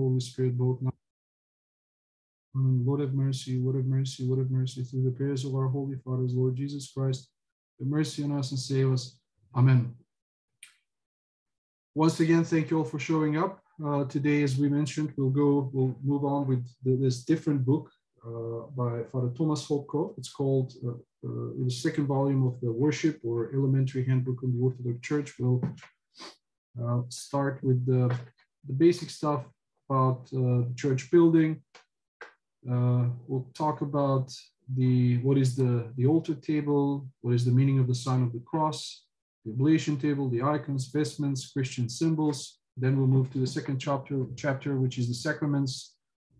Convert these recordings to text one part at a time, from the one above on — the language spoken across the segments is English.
Holy Spirit, both now. Lord have mercy, Lord have mercy, Lord have mercy, through the prayers of our holy fathers, Lord Jesus Christ, have mercy on us and save us. Amen. Once again, thank you all for showing up. Uh, today, as we mentioned, we'll go, we'll move on with the, this different book uh, by Father Thomas Hopko. It's called uh, uh, the second volume of the Worship or Elementary Handbook on the Orthodox Church. We'll uh, start with the, the basic stuff about uh, church building. Uh, we'll talk about the what is the, the altar table, what is the meaning of the sign of the cross, the oblation table, the icons, vestments, Christian symbols. Then we'll move to the second chapter, chapter which is the sacraments,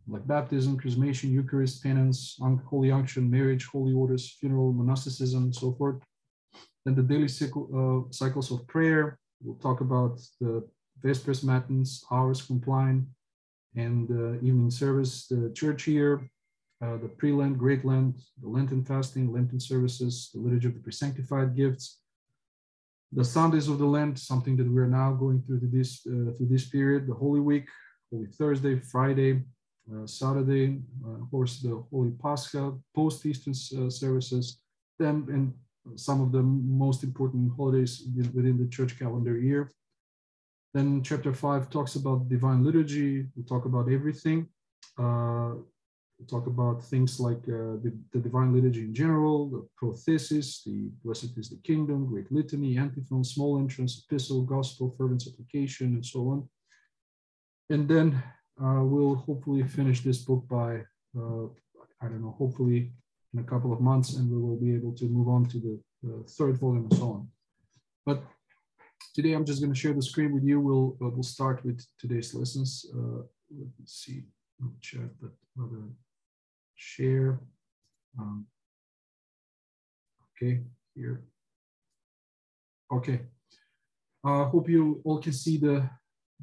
like baptism, chrismation, Eucharist, penance, holy unction, marriage, holy orders, funeral, monasticism, and so forth. Then the daily cycle, uh, cycles of prayer. We'll talk about the Vespers Matins, hours compline, and the evening service, the church year, uh, the pre-Lent, Great Lent, the Lenten fasting, Lenten services, the liturgy of the pre-sanctified gifts, the Sundays of the Lent, something that we're now going through this uh, through this period, the Holy Week, Holy Thursday, Friday, uh, Saturday, uh, of course, the Holy Pascha, post-Eastern uh, services, then and some of the most important holidays within the church calendar year. Then chapter five talks about divine liturgy. We talk about everything. Uh, we talk about things like uh, the, the, divine liturgy in general, the prothesis, the blessed is the kingdom, great litany, antiphon, small entrance, epistle, gospel, fervent supplication, and so on. And then uh, we'll hopefully finish this book by, uh, I don't know, hopefully in a couple of months, and we will be able to move on to the, the third volume and so on. But today I'm just going to share the screen with you. We'll uh, we'll start with today's lessons. Uh, let me see, chat that rather share. Um, okay, here. Okay. I uh, hope you all can see the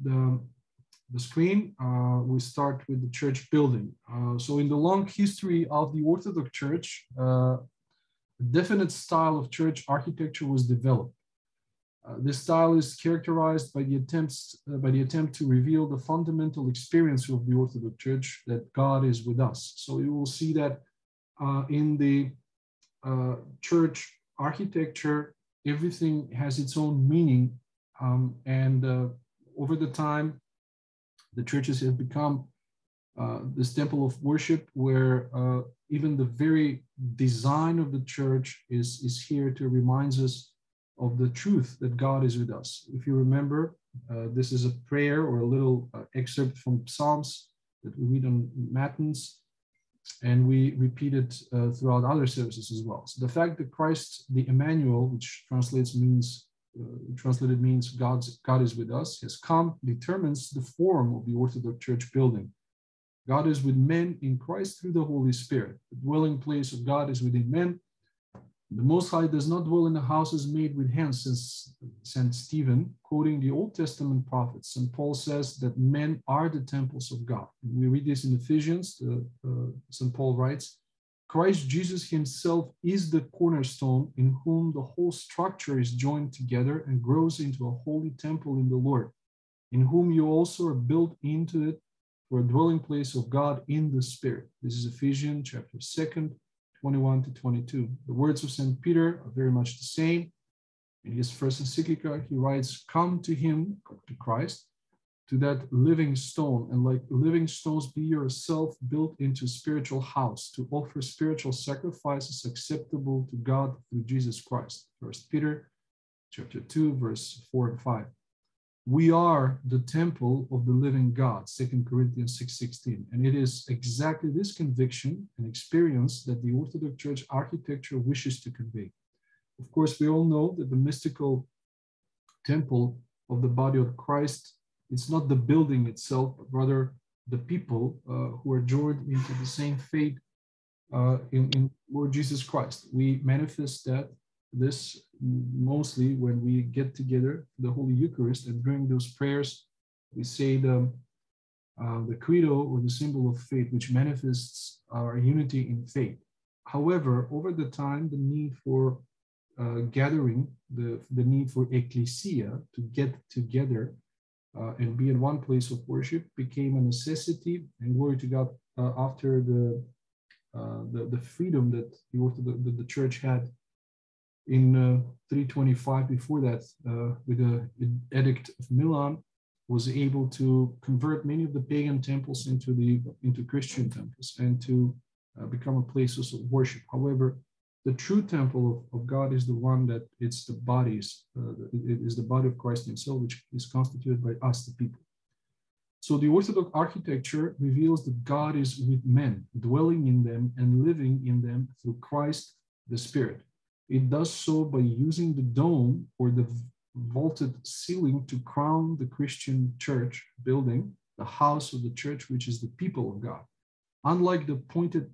the the screen, uh, we start with the church building. Uh, so in the long history of the Orthodox Church, uh, a definite style of church architecture was developed. Uh, this style is characterized by the attempts uh, by the attempt to reveal the fundamental experience of the Orthodox Church that God is with us. So you will see that uh, in the church architecture, everything has its own meaning, um, and over the time, the churches have become uh, this temple of worship where uh, even the very design of the church is, is here to remind us of the truth that God is with us. If you remember, uh, this is a prayer or a little uh, excerpt from Psalms that we read on Matins, and we repeat it uh, throughout other services as well. So the fact that Christ, the Emmanuel, which translates means uh, translated means God's, God is with us, has come, determines the form of the Orthodox Church building. God is with men in Christ through the Holy Spirit. The dwelling place of God is within men. The Most High does not dwell in the houses made with hands, says St. Stephen, quoting the Old Testament prophets. And Paul says that men are the temples of God. And we read this in Ephesians. Uh, uh, St. Paul writes, Christ Jesus himself is the cornerstone in whom the whole structure is joined together and grows into a holy temple in the Lord, in whom you also are built into it for a dwelling place of God in the Spirit. This is Ephesians chapter 2, 21 to 22. The words of St. Peter are very much the same. In his first encyclica, he writes, Come to him, to Christ, to that living stone and like living stones be yourself built into spiritual house to offer spiritual sacrifices acceptable to god through jesus christ first peter chapter 2 verse 4 and 5 we are the temple of the living god 2 corinthians 6 16 and it is exactly this conviction and experience that the orthodox church architecture wishes to convey of course we all know that the mystical temple of the body of christ it's not the building itself, but rather the people uh, who are joined into the same faith uh, in, in Lord Jesus Christ. We manifest that this mostly when we get together the Holy Eucharist and during those prayers, we say the, uh, the credo or the symbol of faith, which manifests our unity in faith. However, over the time, the need for uh, gathering, the, the need for ecclesia to get together uh, and be in one place of worship became a necessity. And glory to God, uh, after the, uh, the, the freedom that the, the, the church had in uh, 325 before that uh, with the edict of milan was able to convert many of the pagan temples into the into christian temples and to uh, become a places of worship. However the true temple of, of god is the one that it's the bodies uh, it is the body of christ himself which is constituted by us the people. So the orthodox architecture reveals that god is with men dwelling in them and living in them through christ the spirit it does so by using the dome or the vaulted ceiling to crown the Christian church building, the house of the church, which is the people of God. Unlike the pointed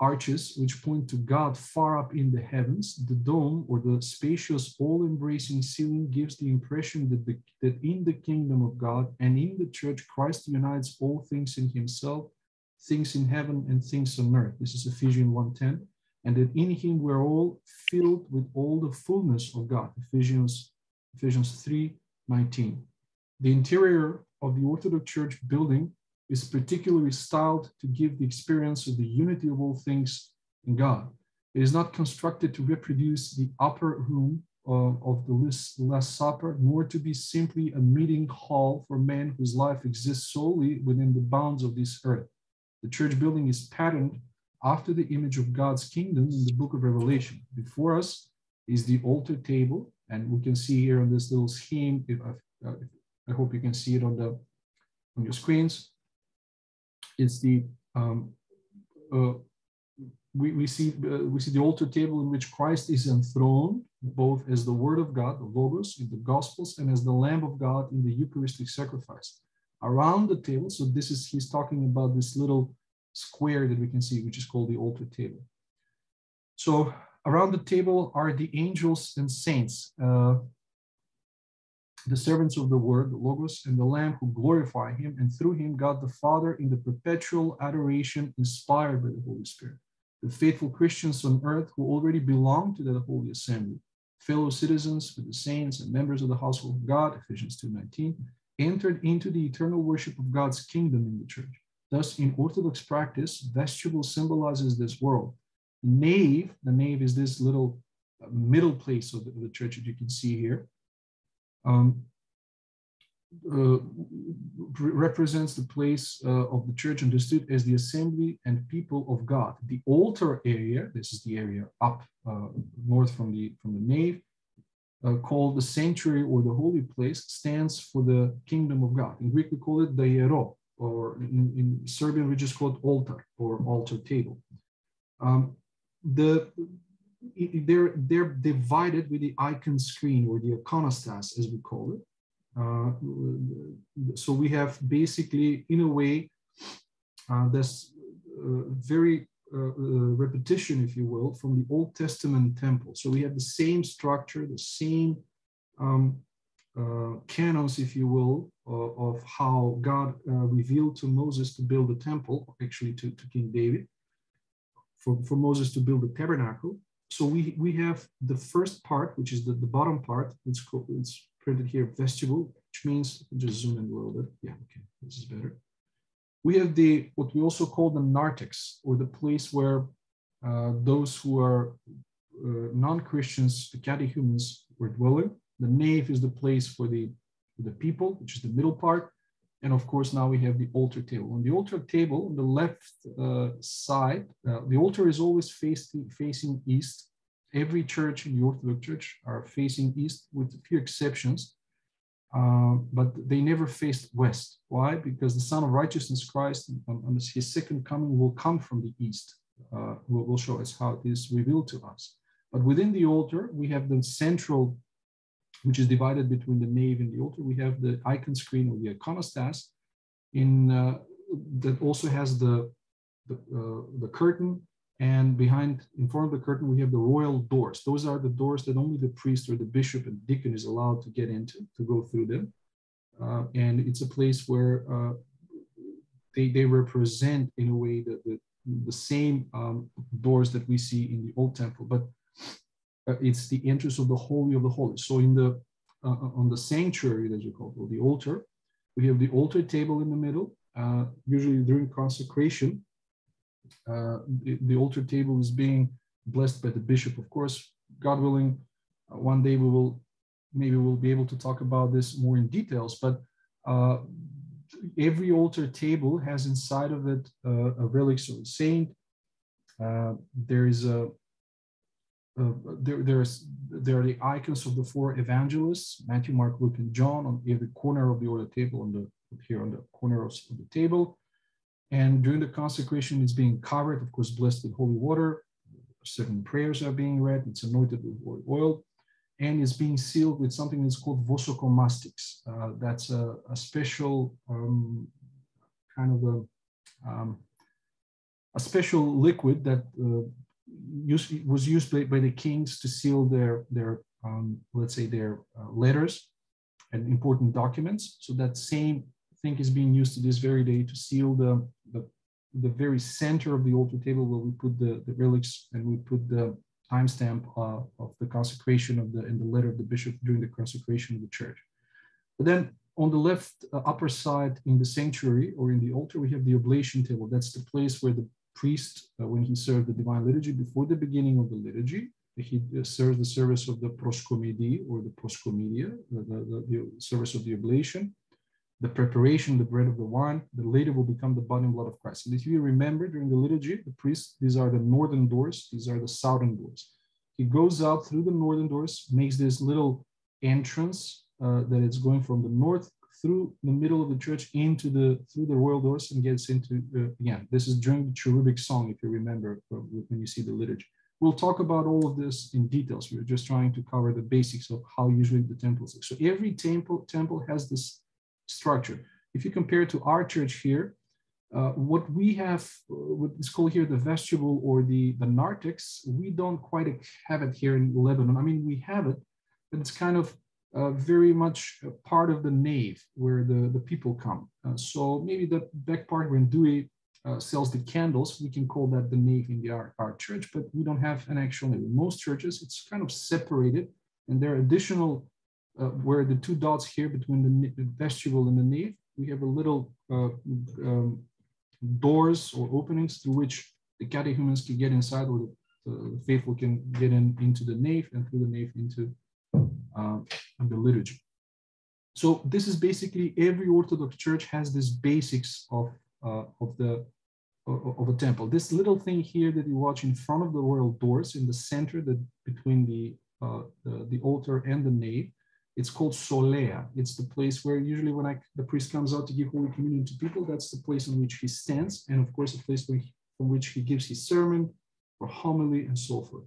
arches, which point to God far up in the heavens, the dome or the spacious, all embracing ceiling gives the impression that, the, that in the kingdom of God and in the church, Christ unites all things in himself, things in heaven and things on earth. This is Ephesians 1:10 and that in him we're all filled with all the fullness of God. Ephesians, Ephesians 3 19. The interior of the Orthodox Church building is particularly styled to give the experience of the unity of all things in God. It is not constructed to reproduce the upper room uh, of the Last Supper, nor to be simply a meeting hall for men whose life exists solely within the bounds of this earth. The church building is patterned after the image of God's kingdom in the book of Revelation. Before us is the altar table, and we can see here on this little scheme, if I, uh, I hope you can see it on, the, on your screens, it's the, um, uh, we, we, see, uh, we see the altar table in which Christ is enthroned, both as the word of God, the Logos, in the Gospels, and as the Lamb of God in the Eucharistic sacrifice. Around the table, so this is, he's talking about this little square that we can see, which is called the altar table. So around the table are the angels and saints, uh, the servants of the word, the Logos, and the Lamb who glorify him, and through him, God the Father, in the perpetual adoration inspired by the Holy Spirit. The faithful Christians on earth who already belong to that holy assembly, fellow citizens with the saints and members of the household of God, Ephesians 2.19, entered into the eternal worship of God's kingdom in the church. Thus, in Orthodox practice, vestibule symbolizes this world. Nave, the nave is this little uh, middle place of the, of the church that you can see here. Um, uh, represents the place uh, of the church understood as the assembly and people of God. The altar area, this is the area up uh, north from the from the nave, uh, called the sanctuary or the holy place, stands for the kingdom of God. In Greek, we call it the hiero or in, in Serbian, we just call it altar or altar table. Um, the they're they're divided with the icon screen or the iconostas, as we call it. Uh, so we have basically, in a way, uh, this uh, very uh, uh, repetition, if you will, from the Old Testament temple. So we have the same structure, the same um, canons, if you will, uh, of how God uh, revealed to Moses to build the temple, actually to, to King David, for, for Moses to build the tabernacle. So we, we have the first part, which is the, the bottom part. It's, called, it's printed here, vestibule, which means, just zoom in a little bit. Yeah, okay, this is better. We have the, what we also call the narthex, or the place where uh, those who are uh, non-Christians, the catechumens, were dwelling. The nave is the place for the, for the people, which is the middle part. And of course, now we have the altar table. On the altar table, on the left uh, side, uh, the altar is always facing, facing east. Every church in the Orthodox Church are facing east, with a few exceptions. Uh, but they never faced west. Why? Because the Sun of Righteousness, Christ, on, on his second coming, will come from the east. Uh, will, will show us how it is revealed to us. But within the altar, we have the central which is divided between the nave and the altar. We have the icon screen or the iconostas in uh, that also has the the, uh, the, curtain. And behind in front of the curtain we have the royal doors. Those are the doors that only the priest or the bishop and deacon is allowed to get into to go through them. Uh, and it's a place where uh, they, they represent in a way the, the, the same um, doors that we see in the old temple. But it's the entrance of the holy of the holy. So in the uh, uh, on the sanctuary that you call it, the altar, We have the altar table in the middle. Uh, usually during consecration, uh, the, the, altar table is being blessed by the bishop. Of course, God willing, uh, one day we will maybe we'll be able to talk about this more in details. But uh, every altar table has inside of it uh, a relic, of a saint. there is a uh, there, there's, there are the icons of the four evangelists, Matthew, Mark, Luke, and John on every corner of the order table on the here on the corner of the table. And during the consecration, it's being covered, of course, blessed with holy water. Certain prayers are being read. It's anointed with oil, and it's being sealed with something that's called vosokomastix. Uh, that's a, a special um, kind of a, um, a special liquid that uh, used, was used by, by, the kings to seal their, their um, let's say, their uh, letters and important documents. So that same thing is being used to this very day to seal the, the, the very center of the altar table where we put the, the relics and we put the timestamp uh, of the consecration of the in the letter of the bishop during the consecration of the church. But then on the left uh, upper side in the sanctuary or in the altar, we have the oblation table. That's the place where the priest, uh, when he served the divine liturgy before the beginning of the liturgy, he uh, serves the service of the proskomedie or the proskomedia, the, the, the, service of the oblation, the preparation, the bread of the wine, that later will become the body and blood of Christ. And if you remember during the liturgy, the priest, these are the northern doors, these are the southern doors. He goes out through the northern doors, makes this little entrance uh, it's going from the north through the middle of the church into the through the royal doors and gets into uh, again this is during the cherubic song if you remember uh, when you see the liturgy. We'll talk about all of this in details. We're just trying to cover the basics of how usually the temples so every temple temple has this structure. If you compare to our church here uh, what we have uh, what is called here the vestibule or the the narthex we don't quite have it here in lebanon. I mean we have it but it's kind of uh, very much part of the nave where the, the people come. Uh, so maybe the back part when Dewey uh, sells the candles, we can call that the nave in the art, art church, but we don't have an actual nave. In most churches, it's kind of separated and there are additional, uh, where the two dots here between the, the, vestibule and the nave, we have a little uh, um, doors or openings through which the catechumens can get inside or the, the faithful can get in into the nave and through the nave into uh, the liturgy. So this is basically every Orthodox church has this basics of, uh, of the of a temple. This little thing here that you watch in front of the royal doors in the center that between the, uh, the, the altar and the nave, it's called solea. It's the place where usually when I, the priest comes out to give Holy Communion to people, that's the place on which he stands. And of course, the place where he, from which he gives his sermon or homily and so forth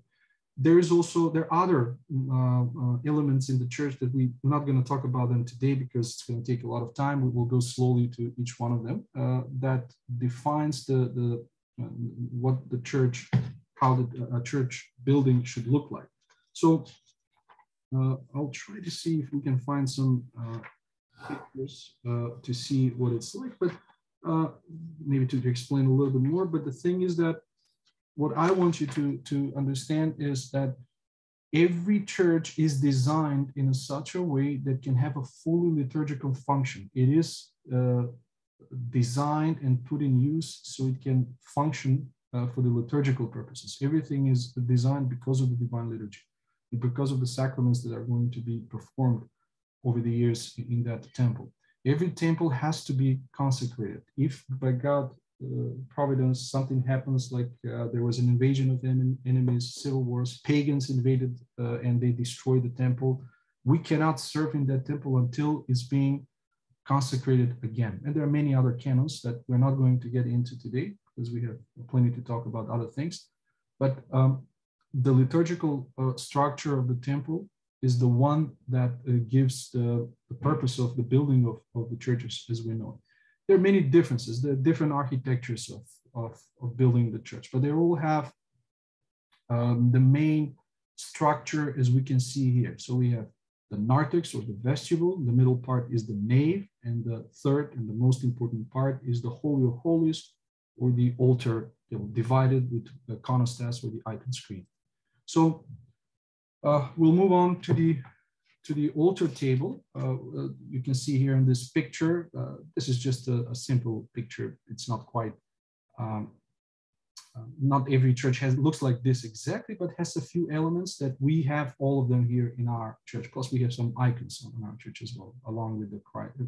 there is also there are other uh, uh, elements in the church that we, we're not going to talk about them today because it's going to take a lot of time. We will go slowly to each one of them. Uh, that defines the the uh, what the church, how the church building should look like. So uh, I'll try to see if we can find some uh, pictures to see what it's like, but maybe to explain a little bit more. But the thing is that what I want you to, to understand is that every church is designed in such a way that can have a fully liturgical function. It is uh, designed and put in use so it can function uh, for the liturgical purposes. Everything is designed because of the divine liturgy, because of the sacraments that are going to be performed over the years in that temple. Every temple has to be consecrated. If by God providence, something happens like uh, there was an invasion of en enemies, civil wars, pagans invaded uh, and they destroyed the temple. We cannot serve in that temple until it's being consecrated again. And there are many other canons that we're not going to get into today because we have plenty to talk about other things. But um, the liturgical uh, structure of the temple is the one that uh, gives the, the, purpose of the building of, of the churches as we know it there are many differences, the different architectures of, of, of, building the church, but they all have um, the main structure as we can see here. So we have the narthex or the vestibule, the middle part is the nave, and the third and the most important part is the Holy of Holies or the altar you know, divided with the iconostas or the icon screen. So uh, we'll move on to the to the altar table, uh, uh, you can see here in this picture, uh, this is just a, a, simple picture. It's not quite, um, uh, not every church has looks like this exactly, but has a few elements that we have all of them here in our church. Plus we have some icons on our church as well, along with the,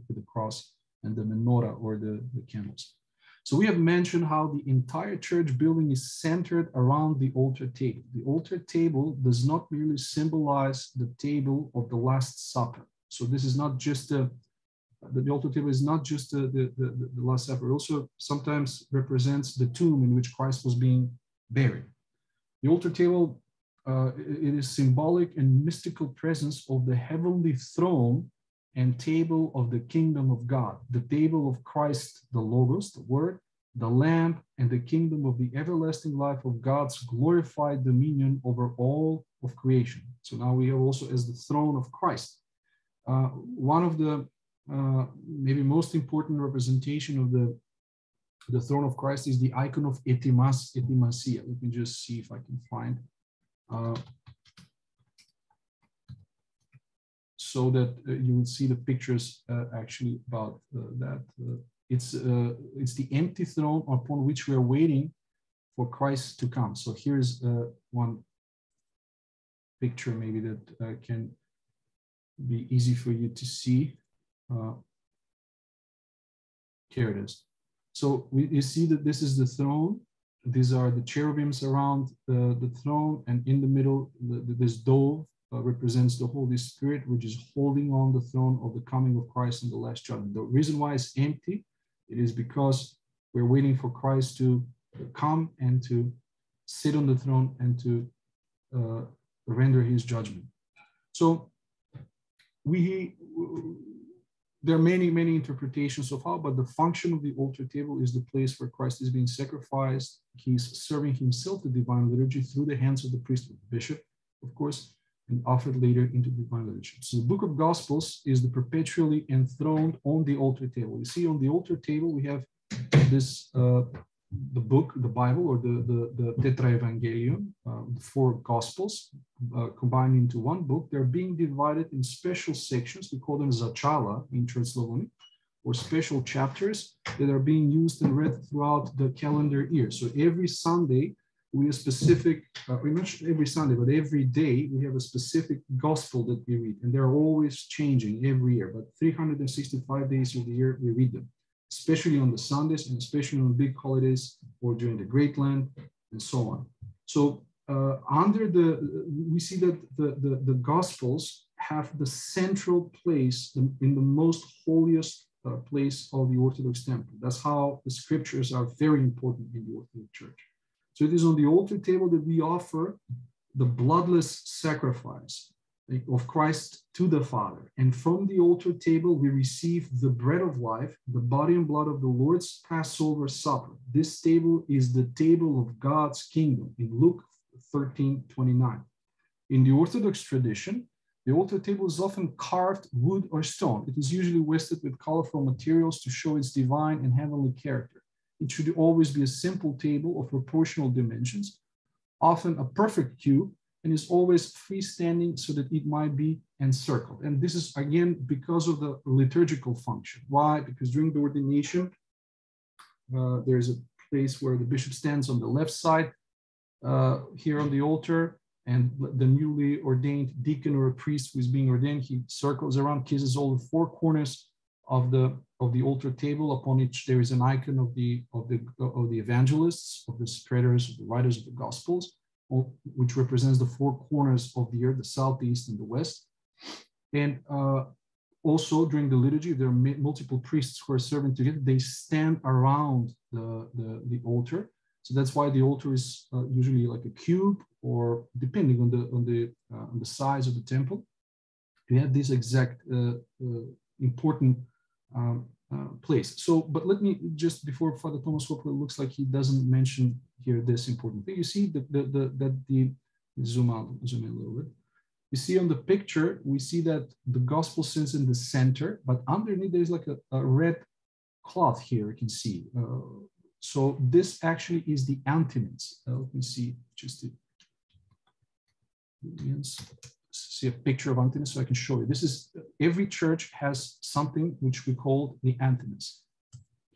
with the cross and the menorah or the, the candles. So we have mentioned how the entire church building is centered around the altar table. The altar table does not merely symbolize the table of the Last Supper. So this is not just a, the altar table is not just the, the, the, the Last Supper. It also sometimes represents the tomb in which Christ was being buried. The altar table, uh, it is symbolic and mystical presence of the heavenly throne and table of the kingdom of God, the table of Christ, the Logos, the Word, the Lamb, and the kingdom of the everlasting life of God's glorified dominion over all of creation. So now we have also as the throne of Christ. Uh, one of the uh, maybe most important representation of the the throne of Christ is the icon of Etimas, Etimasia. Let me just see if I can find. Uh, so that uh, you will see the pictures uh, actually about uh, that. it's, it's the empty throne upon which we are waiting for Christ to come. So here's one picture maybe that can be easy for you to see. Here it is. So we, you see that this is the throne. These are the cherubims around the, the throne, and in the middle, the, the, this dove uh, represents the Holy Spirit, which is holding on the throne of the coming of Christ in the last judgment. The reason why it's empty, it is because we're waiting for Christ to come and to sit on the throne and to uh, render his judgment. So we there are many, many interpretations of how, but the function of the altar table is the place where Christ is being sacrificed. He's serving himself the divine liturgy through the hands of the priest, the bishop, of course, and offered later into divine liturgy. So the book of Gospels is the perpetually enthroned on the altar table. You see on the altar table, we have this, uh, the book, the Bible, or the, the, the Tetraevangelium, uh, the four Gospels uh, combined into one book. They're being divided in special sections. We call them Zachala in Church Slavonic, or special chapters that are being used and read throughout the calendar year. So every Sunday, we have specific, uh, we mention every Sunday, but every day we have a specific gospel that we read, and they're always changing every year. But 365 days of the year we read them, especially on the Sundays and especially on big holidays or during the Great Lent and so on. So uh, under the, we see that the, the, the Gospels have the central place in, in the most holiest uh, place of the Orthodox temple. That's how the scriptures are very important in the Orthodox Church. So it is on the altar table that we offer the bloodless sacrifice eh, of Christ to the Father. And from the altar table, we receive the bread of life, the body and blood of the Lord's Passover supper. This table is the table of God's kingdom in Luke 13 29. In the Orthodox tradition, the altar table is often carved wood or stone. It is usually vested with colorful materials to show its divine and heavenly character. It should always be a simple table of proportional dimensions, often a perfect cube, and is always freestanding so that it might be encircled. And this is again because of the liturgical function. Why? Because during the ordination, uh, there's a place where the bishop stands on the left side uh, here on the altar, and the newly ordained deacon or a priest who is being ordained, he circles around, kisses all the four corners of the of the altar table. Upon which there is an icon of the of the of the evangelists of the spreaders of the writers of the gospels which represents the four corners of the earth the southeast and the west. And uh, also during the liturgy there are multiple priests who are serving together. They stand around the the, the altar. So that's why the altar is uh, usually like a cube or depending on the on the uh, on the size of the temple. You have this exact uh, uh, important um, uh, place. So, but let me just before Father Thomas Hopko looks like he doesn't mention here this important thing. You see that the, the, that the zoom out, zoom in a little bit. You see on the picture, we see that the gospel sits in the center, but underneath there's like a, a red cloth here. You can see. Uh, so this actually is the antiments. Uh, let me see just the see a picture of Antimus so I can show you. This is every church has something which we call the Antimus.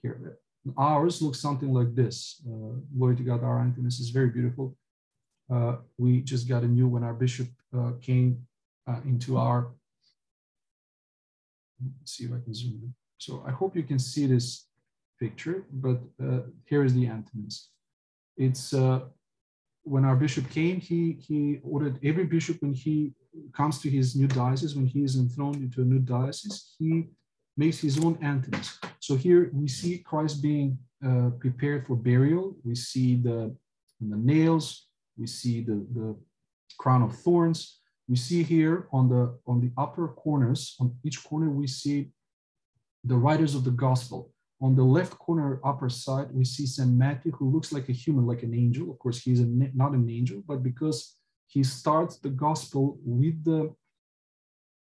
Here, ours looks something like this. Uh, glory to God, our Antimus is very beautiful. Uh, we just got a new when our bishop uh, came uh, into our. Let's see if I can zoom in. So I hope you can see this picture, but uh, here is the Antimus. It's uh, when our bishop came, he he ordered every bishop when he comes to his new diocese, when he is enthroned into a new diocese, he makes his own Antimus. So here we see Christ being uh, prepared for burial. We see the, the nails, we see the, the crown of thorns. We see here on the on the upper corners, on each corner, we see the writers of the gospel. On the left corner upper side, we see St. Matthew, who looks like a human, like an angel. Of course, he's a, not an angel, but because he starts the gospel with the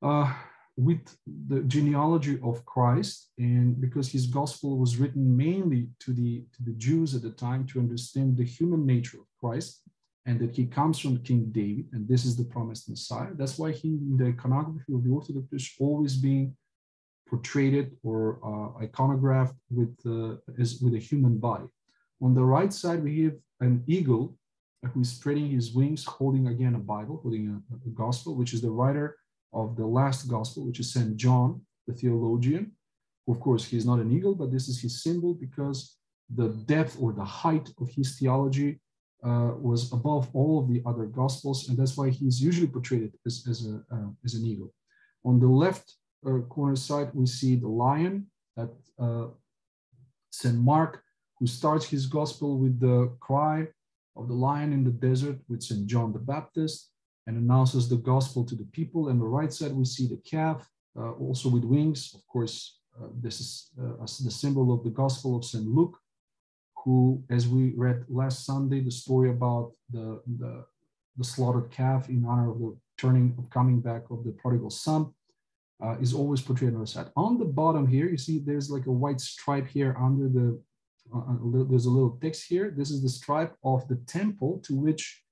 uh, with the genealogy of Christ, and because his gospel was written mainly to the to the Jews at the time to understand the human nature of Christ, and that he comes from King David, and this is the promised Messiah. That's why he, in the iconography of the Orthodox Church, always being portrayed or uh, iconographed with, uh, as, with a human body. On the right side, we have an eagle who is spreading his wings, holding again a Bible, holding a, a gospel, which is the writer of the last gospel, which is St. John, the theologian. Of course, he is not an eagle, but this is his symbol because the depth or the height of his theology uh, was above all of the other gospels, and that's why he's usually portrayed as, as, a, uh, as an eagle. On the left uh, corner side, we see the lion at uh, St. Mark, who starts his gospel with the cry of the lion in the desert with St. John the Baptist and announces the gospel to the people. And the right side, we see the calf, uh, also with wings. Of course, uh, this is uh, the symbol of the gospel of St. Luke, who, as we read last Sunday, the story about the, the, the slaughtered calf in honor of the turning of coming back of the prodigal son uh, is always portrayed on the side. On the bottom here, you see there's like a white stripe here under the, uh, little, there's a little text here. This is the stripe of the temple to which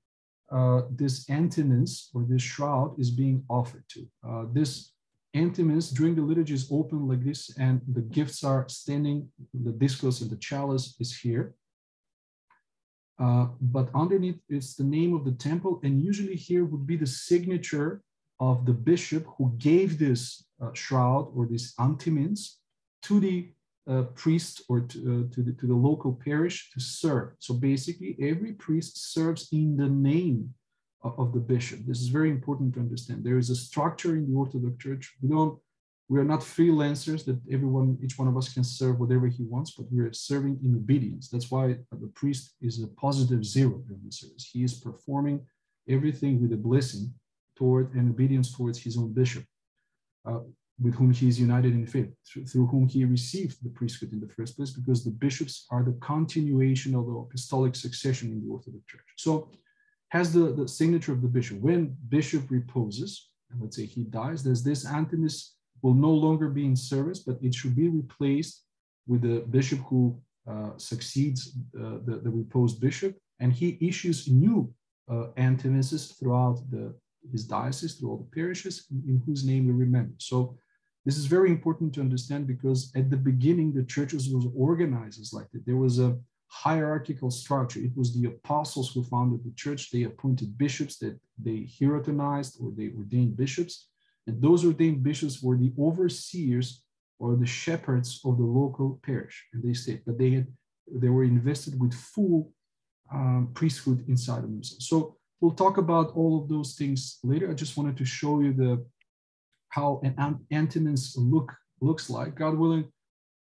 uh, this Antimus or this shroud is being offered to. Uh, this Antimus during the liturgy is open like this and the gifts are standing, the discus and the chalice is here. Uh, but underneath is the name of the temple and usually here would be the signature of the bishop who gave this uh, shroud or this antimins to the uh, priest or to, uh, to, the, to the local parish to serve. So basically, every priest serves in the name of, of, the bishop. This is very important to understand. There is a structure in the Orthodox Church. We don't, we are not freelancers that everyone, each one of us can serve whatever he wants, but we are serving in obedience. That's why the priest is a positive zero during the service. He is performing everything with a blessing toward and obedience towards his own bishop, uh, with whom he is united in faith, through, whom he received the priesthood in the first place, because the bishops are the continuation of the apostolic succession in the Orthodox Church. So, has the, the signature of the bishop. When bishop reposes, and let's say he dies, there's this Antimus will no longer be in service, but it should be replaced with the bishop who uh, succeeds uh, the, the reposed bishop, and he issues new uh, throughout the, his diocese, through all the parishes in whose name we remember. So this is very important to understand because at the beginning, the churches was organized like that. There was a hierarchical structure. It was the apostles who founded the church. They appointed bishops that they hierotonized or they ordained bishops. And those ordained bishops were the overseers or the shepherds of the local parish. And they stayed, but they had they were invested with full um, priesthood inside of themselves. So we'll talk about all of those things later. I just wanted to show you the how an Antimus look looks like. God willing,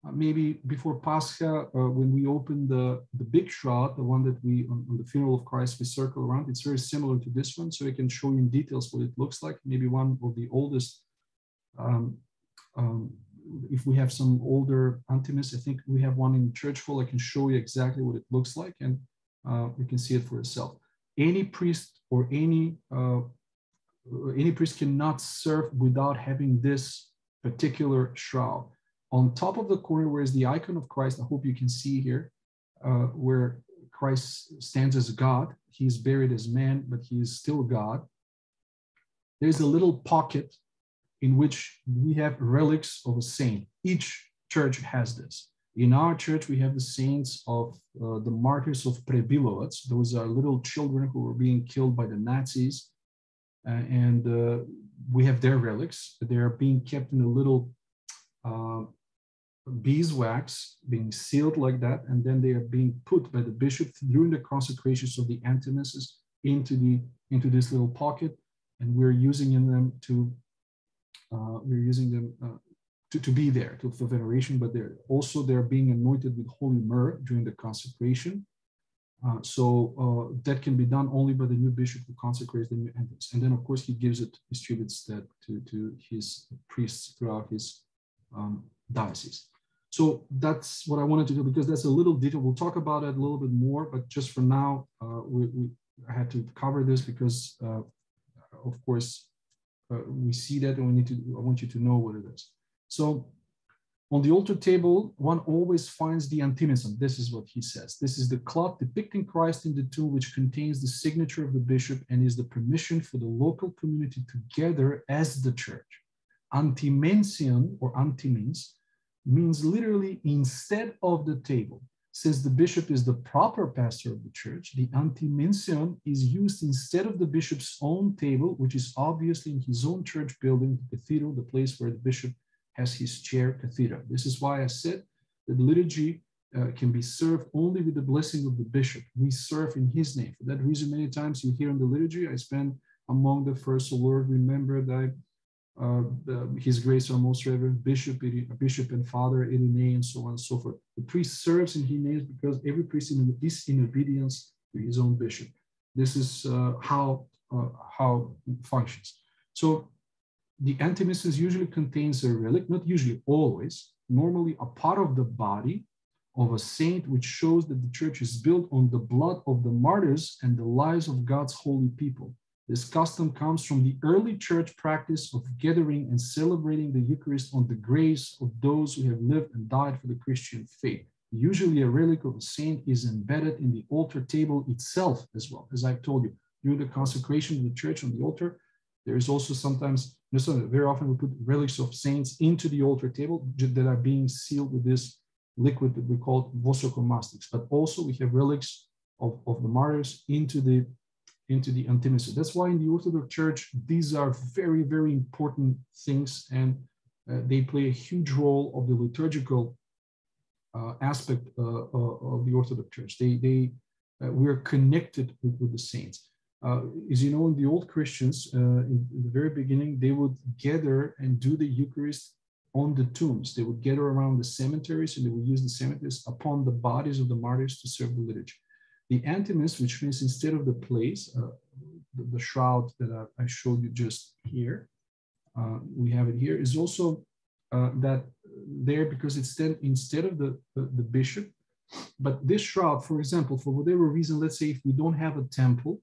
uh, maybe before Pascha, uh, when we open the, the big shroud, the one that we, on, on, the funeral of Christ, we circle around, it's very similar to this one. So I can show you in details what it looks like. Maybe one of the oldest, um, um, if we have some older Antimus, I think we have one in church full. I can show you exactly what it looks like and uh, you can see it for yourself any priest or any uh, any priest cannot serve without having this particular shroud. On top of the corner, where is the icon of Christ, I hope you can see here, uh, where Christ stands as God. He's buried as man, but he is still God. there's a little pocket in which we have relics of a saint. Each church has this. In our church, we have the saints of uh, the martyrs of Prebilovac. Those are little children who were being killed by the Nazis. Uh, and uh, we have their relics. They are being kept in a little uh, beeswax, being sealed like that. And then they are being put by the bishop during the consecrations of the antimisses into, the, into this little pocket. And we're using them to, uh, we're using them uh, to, to be there to, for veneration, but they're also they're being anointed with holy myrrh during the consecration. Uh, so uh, that can be done only by the new bishop who consecrates the new entities. And then, of course, he gives it, distributes that to, to his priests throughout his um, diocese. So that's what I wanted to do because that's a little detail. We'll talk about it a little bit more, but just for now, uh, we, we, I had to cover this because, uh, of course, uh, we see that and we need to, I want you to know what it is. So on the altar table, one always finds the antimension. This is what he says. This is the cloth depicting Christ in the tomb, which contains the signature of the bishop and is the permission for the local community to gather as the church. Antimension or antimens means literally instead of the table. Since the bishop is the proper pastor of the church, the antimension is used instead of the bishop's own table, which is obviously in his own church building, the cathedral, the place where the bishop as his chair cathedra. This is why I said that the liturgy uh, can be served only with the blessing of the bishop. We serve in his name. For that reason, many times you hear in the liturgy, I spend among the first, Lord, remember that uh, the, His Grace, our most reverend Bishop, Bishop and Father Irenee, and so on and so forth. The priest serves in his name because every priest is in obedience to his own bishop. This is uh, how uh, how it functions. So the antimension usually contains a relic, not usually, always, normally a part of the body of a saint, which shows that the church is built on the blood of the martyrs and the lives of God's holy people. This custom comes from the early church practice of gathering and celebrating the Eucharist on the graves of those who have lived and died for the Christian faith. Usually, a relic of a saint is embedded in the altar table itself as well. As I've told you, during the consecration of the church on the altar, there is also sometimes very often we put relics of saints into the altar table that are being sealed with this liquid that we call vosokomastix. But also we have relics of, of the martyrs into the into the antimony. That's why in the Orthodox Church, these are very, very important things and uh, they play a huge role of the liturgical uh, aspect uh, uh of the Orthodox Church. They, they, uh, we're connected with, with the saints uh, as you know, in the old Christians, uh, in, in, the very beginning, they would gather and do the Eucharist on the tombs. They would gather around the cemeteries and they would use the cemeteries upon the bodies of the martyrs to serve the liturgy. The antimis, which means instead of the place, uh, the, the, shroud that I, I, showed you just here, uh, we have it here, is also uh, that there because it's then instead of the, the, the bishop, but this shroud, for example, for whatever reason, let's say if we don't have a temple,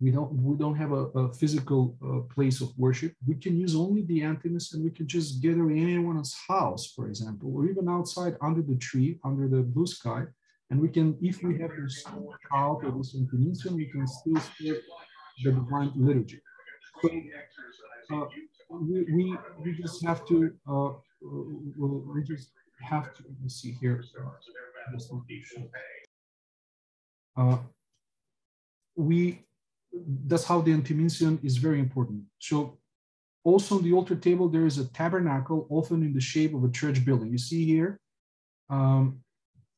we don't we don't have a, a physical uh, place of worship. We can use only the anthems and we can just gather in anyone's house for example or even outside under the tree under the blue sky. And we can if we have this child or this incarnation we can still serve the divine liturgy. So uh, we, we we just have to uh, we just have to let me see here. Uh, we that's how the antimension is very important. So also on the altar table, there is a tabernacle, often in the shape of a church building. You see here, um,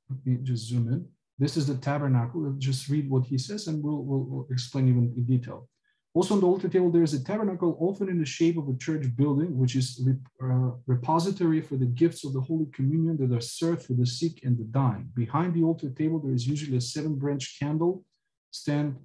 let me just zoom in. This is the tabernacle. Just read what he says and we'll, we'll, we'll explain even in detail. Also on the altar table, there is a tabernacle, often in the shape of a church building, which is a uh, repository for the gifts of the Holy Communion that are served for the sick and the dying. Behind the altar table, there is usually a seven branch candle stand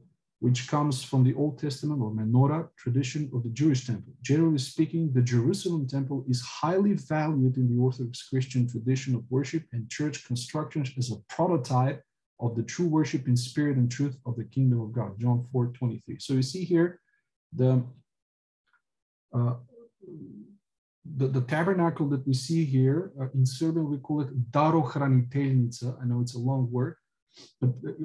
which comes from the Old Testament or menorah tradition of the Jewish temple. Generally speaking, the Jerusalem temple is highly valued in the Orthodox Christian tradition of worship and church construction as a prototype of the true worship in spirit and truth of the kingdom of God. John 4 23. So you see here the, uh, the, the, tabernacle that we see here uh, in Serbian, we call it Darohranitelnica. I know it's a long word,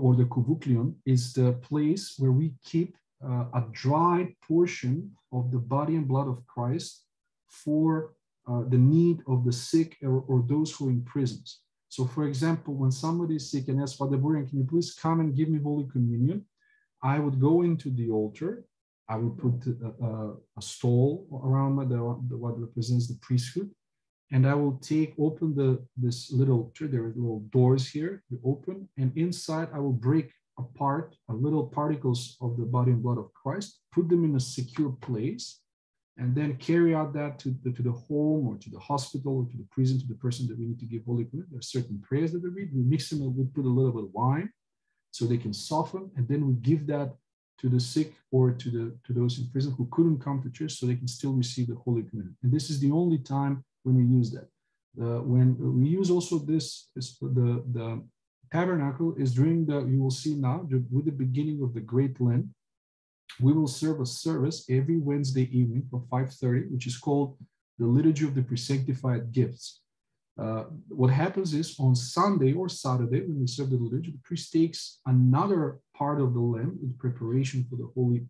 or the kuvuklion is the place where we keep uh, a dried portion of the body and blood of Christ for uh, the need of the sick or, or, those who are in prisons. So, for example, when somebody is sick and asks, Father Burian, can you please come and give me Holy Communion? I would go into the altar. I would put a, a, a stole around the, the, what represents the priesthood and I will take open the this little there are little doors here you open and inside I will break apart a little particles of the body and blood of Christ put them in a secure place and then carry out that to the, to the home or to the hospital or to the prison to the person that we need to give holy communion. There are certain prayers that we read. We mix them we put a little bit of wine so they can soften and then we give that to the sick or to the to those in prison who couldn't come to church so they can still receive the holy communion. And this is the only time when we use that. Uh, when we use also this, is the, the tabernacle is during the, you will see now, with the beginning of the Great Lent, we will serve a service every Wednesday evening from 5.30, which is called the Liturgy of the Presanctified Gifts. Uh, what happens is on Sunday or Saturday, when we serve the liturgy, the priest takes another part of the lamb in preparation for the Holy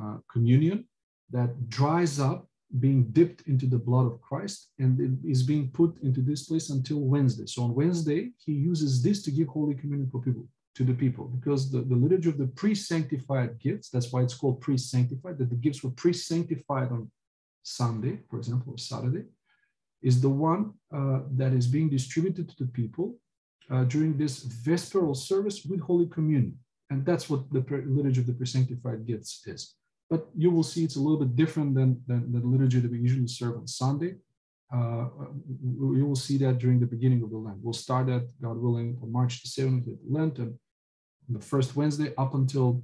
uh, Communion that dries up being dipped into the blood of Christ and it is being put into this place until Wednesday. So on Wednesday, he uses this to give Holy Communion for people, to the people, because the, the liturgy of the pre-sanctified gifts, that's why it's called pre-sanctified, that the gifts were pre-sanctified on Sunday, for example, or Saturday, is the one uh, that is being distributed to the people uh, during this vesperal service with Holy Communion. And that's what the liturgy of the pre-sanctified gifts is. But you will see it's a little bit different than, than, the liturgy that we usually serve on Sunday. Uh, you will see that during the beginning of the Lent. We'll start that, God willing, on March the 7th of Lent and the first Wednesday up until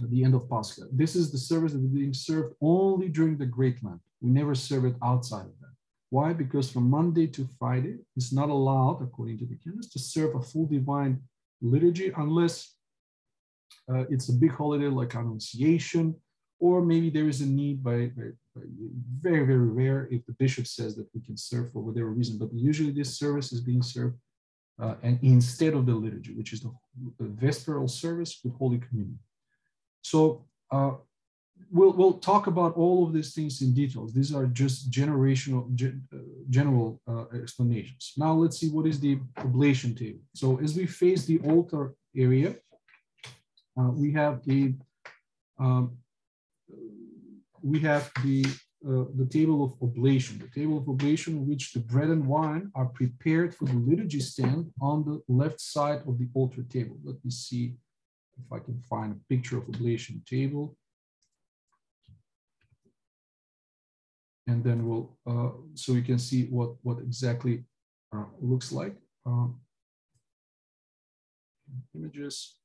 the end of Pascha. This is the service that is being served only during the Great Lent. We never serve it outside of that. Why? Because from Monday to Friday, it's not allowed, according to the canons, to serve a full divine liturgy unless uh, it's a big holiday like Annunciation, or maybe there is a need by, by, by, very, very rare if the bishop says that we can serve for whatever reason. But usually this service is being served uh, and instead of the liturgy, which is the, the vesperal service with Holy Communion. So uh, we'll, we'll talk about all of these things in details. These are just generational, uh, general uh, explanations. Now let's see what is the oblation table. So as we face the altar area, uh, we have the um, we have the uh, the table of oblation, the table of oblation which the bread and wine are prepared for the liturgy stand on the left side of the altar table. Let me see if I can find a picture of oblation table. And then we'll, uh, so you can see what, what exactly uh, looks like. Uh, images.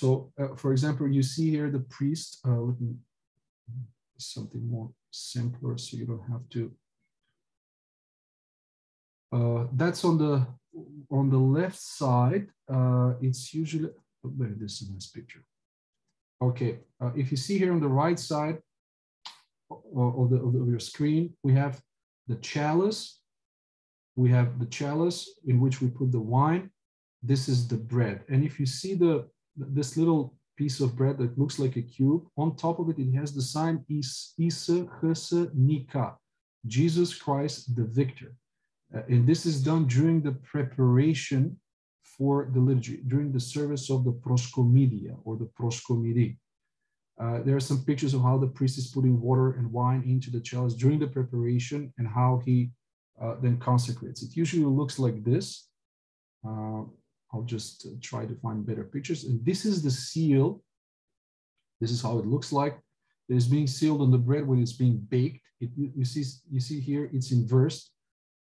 So, uh, for example, you see here the priest, uh, something more simpler so you don't have to. Uh, that's on the on the left side. Uh, it's usually oh, there. This is a nice picture. Okay, uh, if you see here on the right side of, the, of, the, of your screen, we have the chalice. We have the chalice in which we put the wine. This is the bread, and if you see the this little piece of bread that looks like a cube. On top of it, it has the sign Isa Chese Nika, Jesus Christ the victor. Uh, and this is done during the preparation for the liturgy, during the service of the proskomedia or the proskomidi. Uh, there are some pictures of how the priest is putting water and wine into the chalice during the preparation and how he uh, then consecrates. It usually looks like this. Uh, I'll just uh, try to find better pictures. And this is the seal. This is how it looks like. It is being sealed on the bread when it's being baked. It, you, see, you see here, it's inversed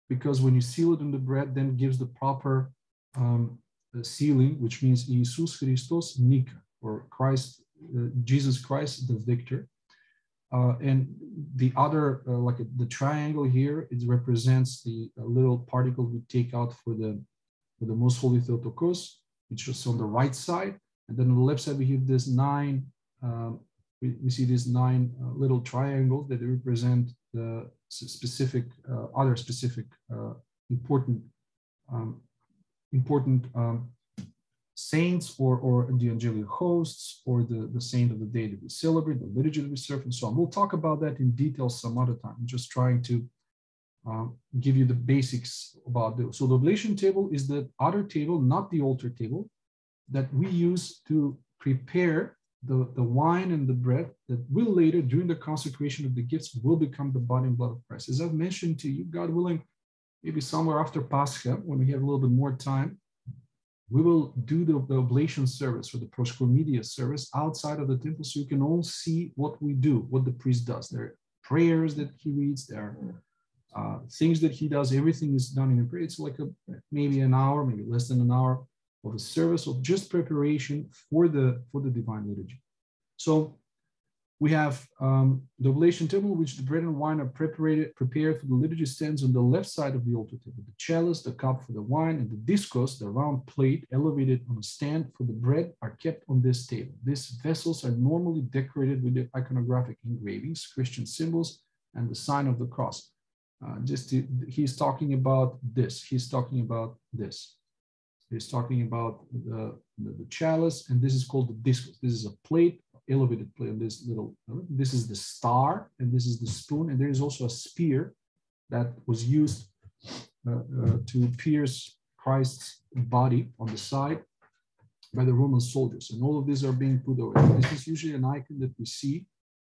because when you seal it on the bread, then gives the proper um, uh, sealing, which means Jesus Christos Nika, or Christ, uh, Jesus Christ, the victor. Uh, and the other, uh, like the triangle here, it represents the uh, little particle we take out for the with the most holy Theotokos, which is on the right side. And then on the left side, we have this nine, um, we, we, see these nine uh, little triangles that represent the specific, uh, other specific uh, important, um, important um, saints or, or the angelic hosts or the, the saint of the day that we celebrate, the liturgy that we serve, and so on. We'll talk about that in detail some other time. I'm just trying to um, give you the basics about this. So the oblation table is the other table, not the altar table, that we use to prepare the, the wine and the bread that will later, during the consecration of the gifts, will become the body and blood of Christ. As I've mentioned to you, God willing, maybe somewhere after Pascha, when we have a little bit more time, we will do the, the oblation service or the proscomedia service outside of the temple so you can all see what we do, what the priest does. There are prayers that he reads, there are uh, things that he does, everything is done in a prayer. It's like a, maybe an hour, maybe less than an hour of a service of just preparation for the for the divine liturgy. So we have um, the oblation table, which the bread and wine are prepared, prepared for the liturgy stands on the left side of the altar table. The chalice, the cup for the wine, and the discos, the round plate elevated on a stand for the bread, are kept on this table. These vessels are normally decorated with the iconographic engravings, Christian symbols, and the sign of the cross. Uh, just to, he's talking about this. He's talking about this. He's talking about the, the, the chalice, and this is called the discos. This is a plate elevated plate this little, this is the star and this is the spoon. And there is also a spear that was used uh, uh, to pierce Christ's body on the side by the Roman soldiers. And all of these are being put away. This is usually an icon that we see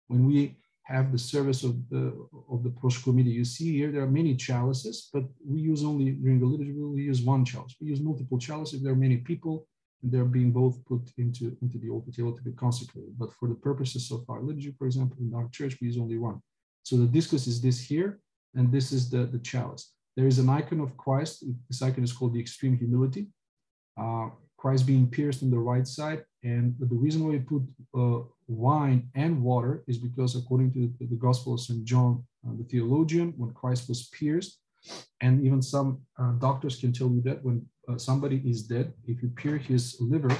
when we have the service of the of the proscomedia. You see here there are many chalices, but we use only during the liturgy we use one chalice. We use multiple chalices if there are many people and they're being both put into, into the altar table to be consecrated. But for the purposes of our liturgy, for example, in our church, we use only one. So the discus is this here, and this is the, the chalice. There is an icon of Christ. This icon is called the extreme humility. Uh, Christ being pierced on the right side. And the reason why we put uh, wine and water is because, according to the, the Gospel of St. John, uh, the theologian, when Christ was pierced, and even some uh, doctors can tell you that when uh, somebody is dead, if you pierce his liver,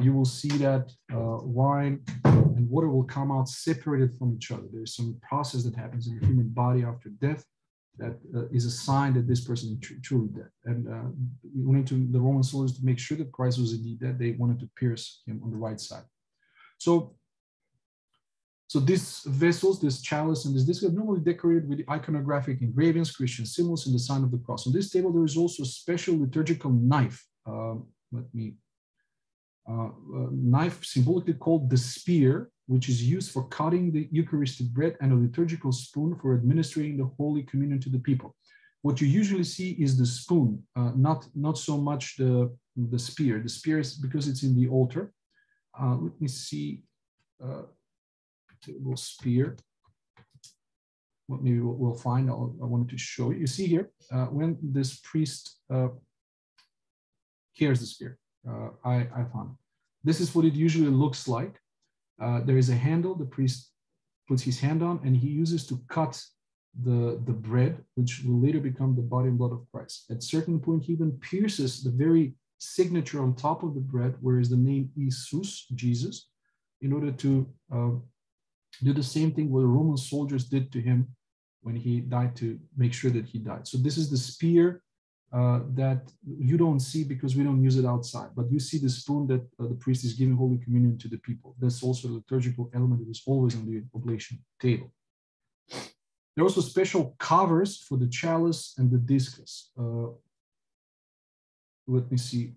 you will see that uh, wine and water will come out separated from each other. There's some process that happens in the human body after death that uh, is a sign that this person is tr truly dead. And uh, we need to the Roman soldiers to make sure that Christ was indeed dead. They wanted to pierce him on the right side. So so these vessels, this chalice and this disc are normally decorated with iconographic engravings, Christian symbols, and the sign of the cross. On this table, there is also a special liturgical knife. Uh, let me, uh, knife symbolically called the spear, which is used for cutting the Eucharistic bread and a liturgical spoon for administering the Holy Communion to the people. What you usually see is the spoon, uh, not, not so much the, the spear. The spear is because it's in the altar. Uh, let me see. Uh, little spear. What maybe we'll, we'll find, I'll, i wanted to show you. You see here, uh, when this priest, uh, here's the spear, uh, I, I found. This is what it usually looks like. Uh, there is a handle the priest puts his hand on and he uses to cut the, the bread, which will later become the body and blood of Christ. At certain point, he even pierces the very signature on top of the bread, where is the name Jesus, Jesus, in order to uh, do the same thing what the Roman soldiers did to him when he died to make sure that he died. So this is the spear uh, that you don't see because we don't use it outside, but you see the spoon that uh, the priest is giving Holy Communion to the people. That's also a liturgical element that is always on the oblation table. There are also special covers for the chalice and the discus. Uh, let me see,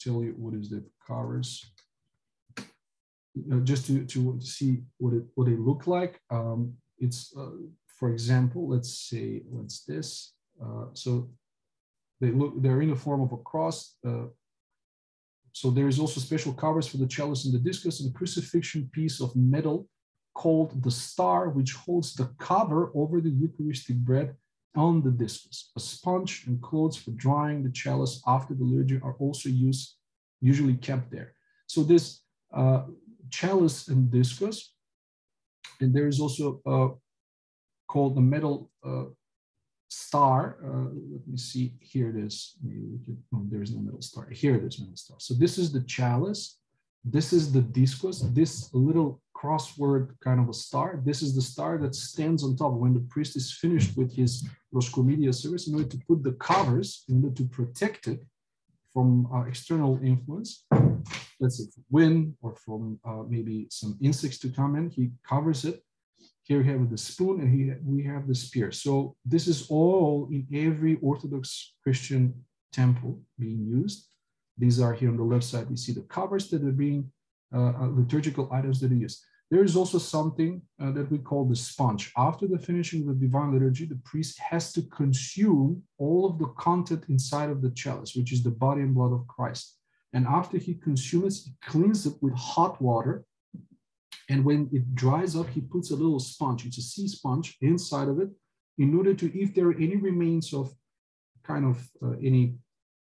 tell you what is the covers uh, just to, to see what it what they look like. Um, it's uh, for example, let's say what's this? Uh, so they look they're in the form of a cross. Uh, so there is also special covers for the chalice and the discus and a crucifixion piece of metal called the star, which holds the cover over the Eucharistic bread on the discus. A sponge and clothes for drying the chalice after the liturgy are also used, usually kept there. So this uh, chalice and discus. And there is also uh, called the metal uh, star. Uh, let me see, here it is. Maybe we could, oh, there is no middle star. Here it is, middle star. So this is the chalice. This is the discus, this little crossword kind of a star. This is the star that stands on top when the priest is finished with his proscomedia service in order to put the covers, in order to protect it from uh, external influence, let's say wind or from uh, maybe some insects to come in, he covers it. Here we have the spoon and he, we have the spear. So this is all in every Orthodox Christian temple being used. These are here on the left side. We see the covers that are being uh, uh liturgical items that are used. There is also something uh, that we call the sponge. After the finishing of the divine liturgy, the priest has to consume all of the content inside of the chalice, which is the body and blood of Christ. And after he consumes, he cleans it with hot water. And when it dries up, he puts a little sponge, it's a sea sponge inside of it, in order to, if there are any remains of kind of uh, any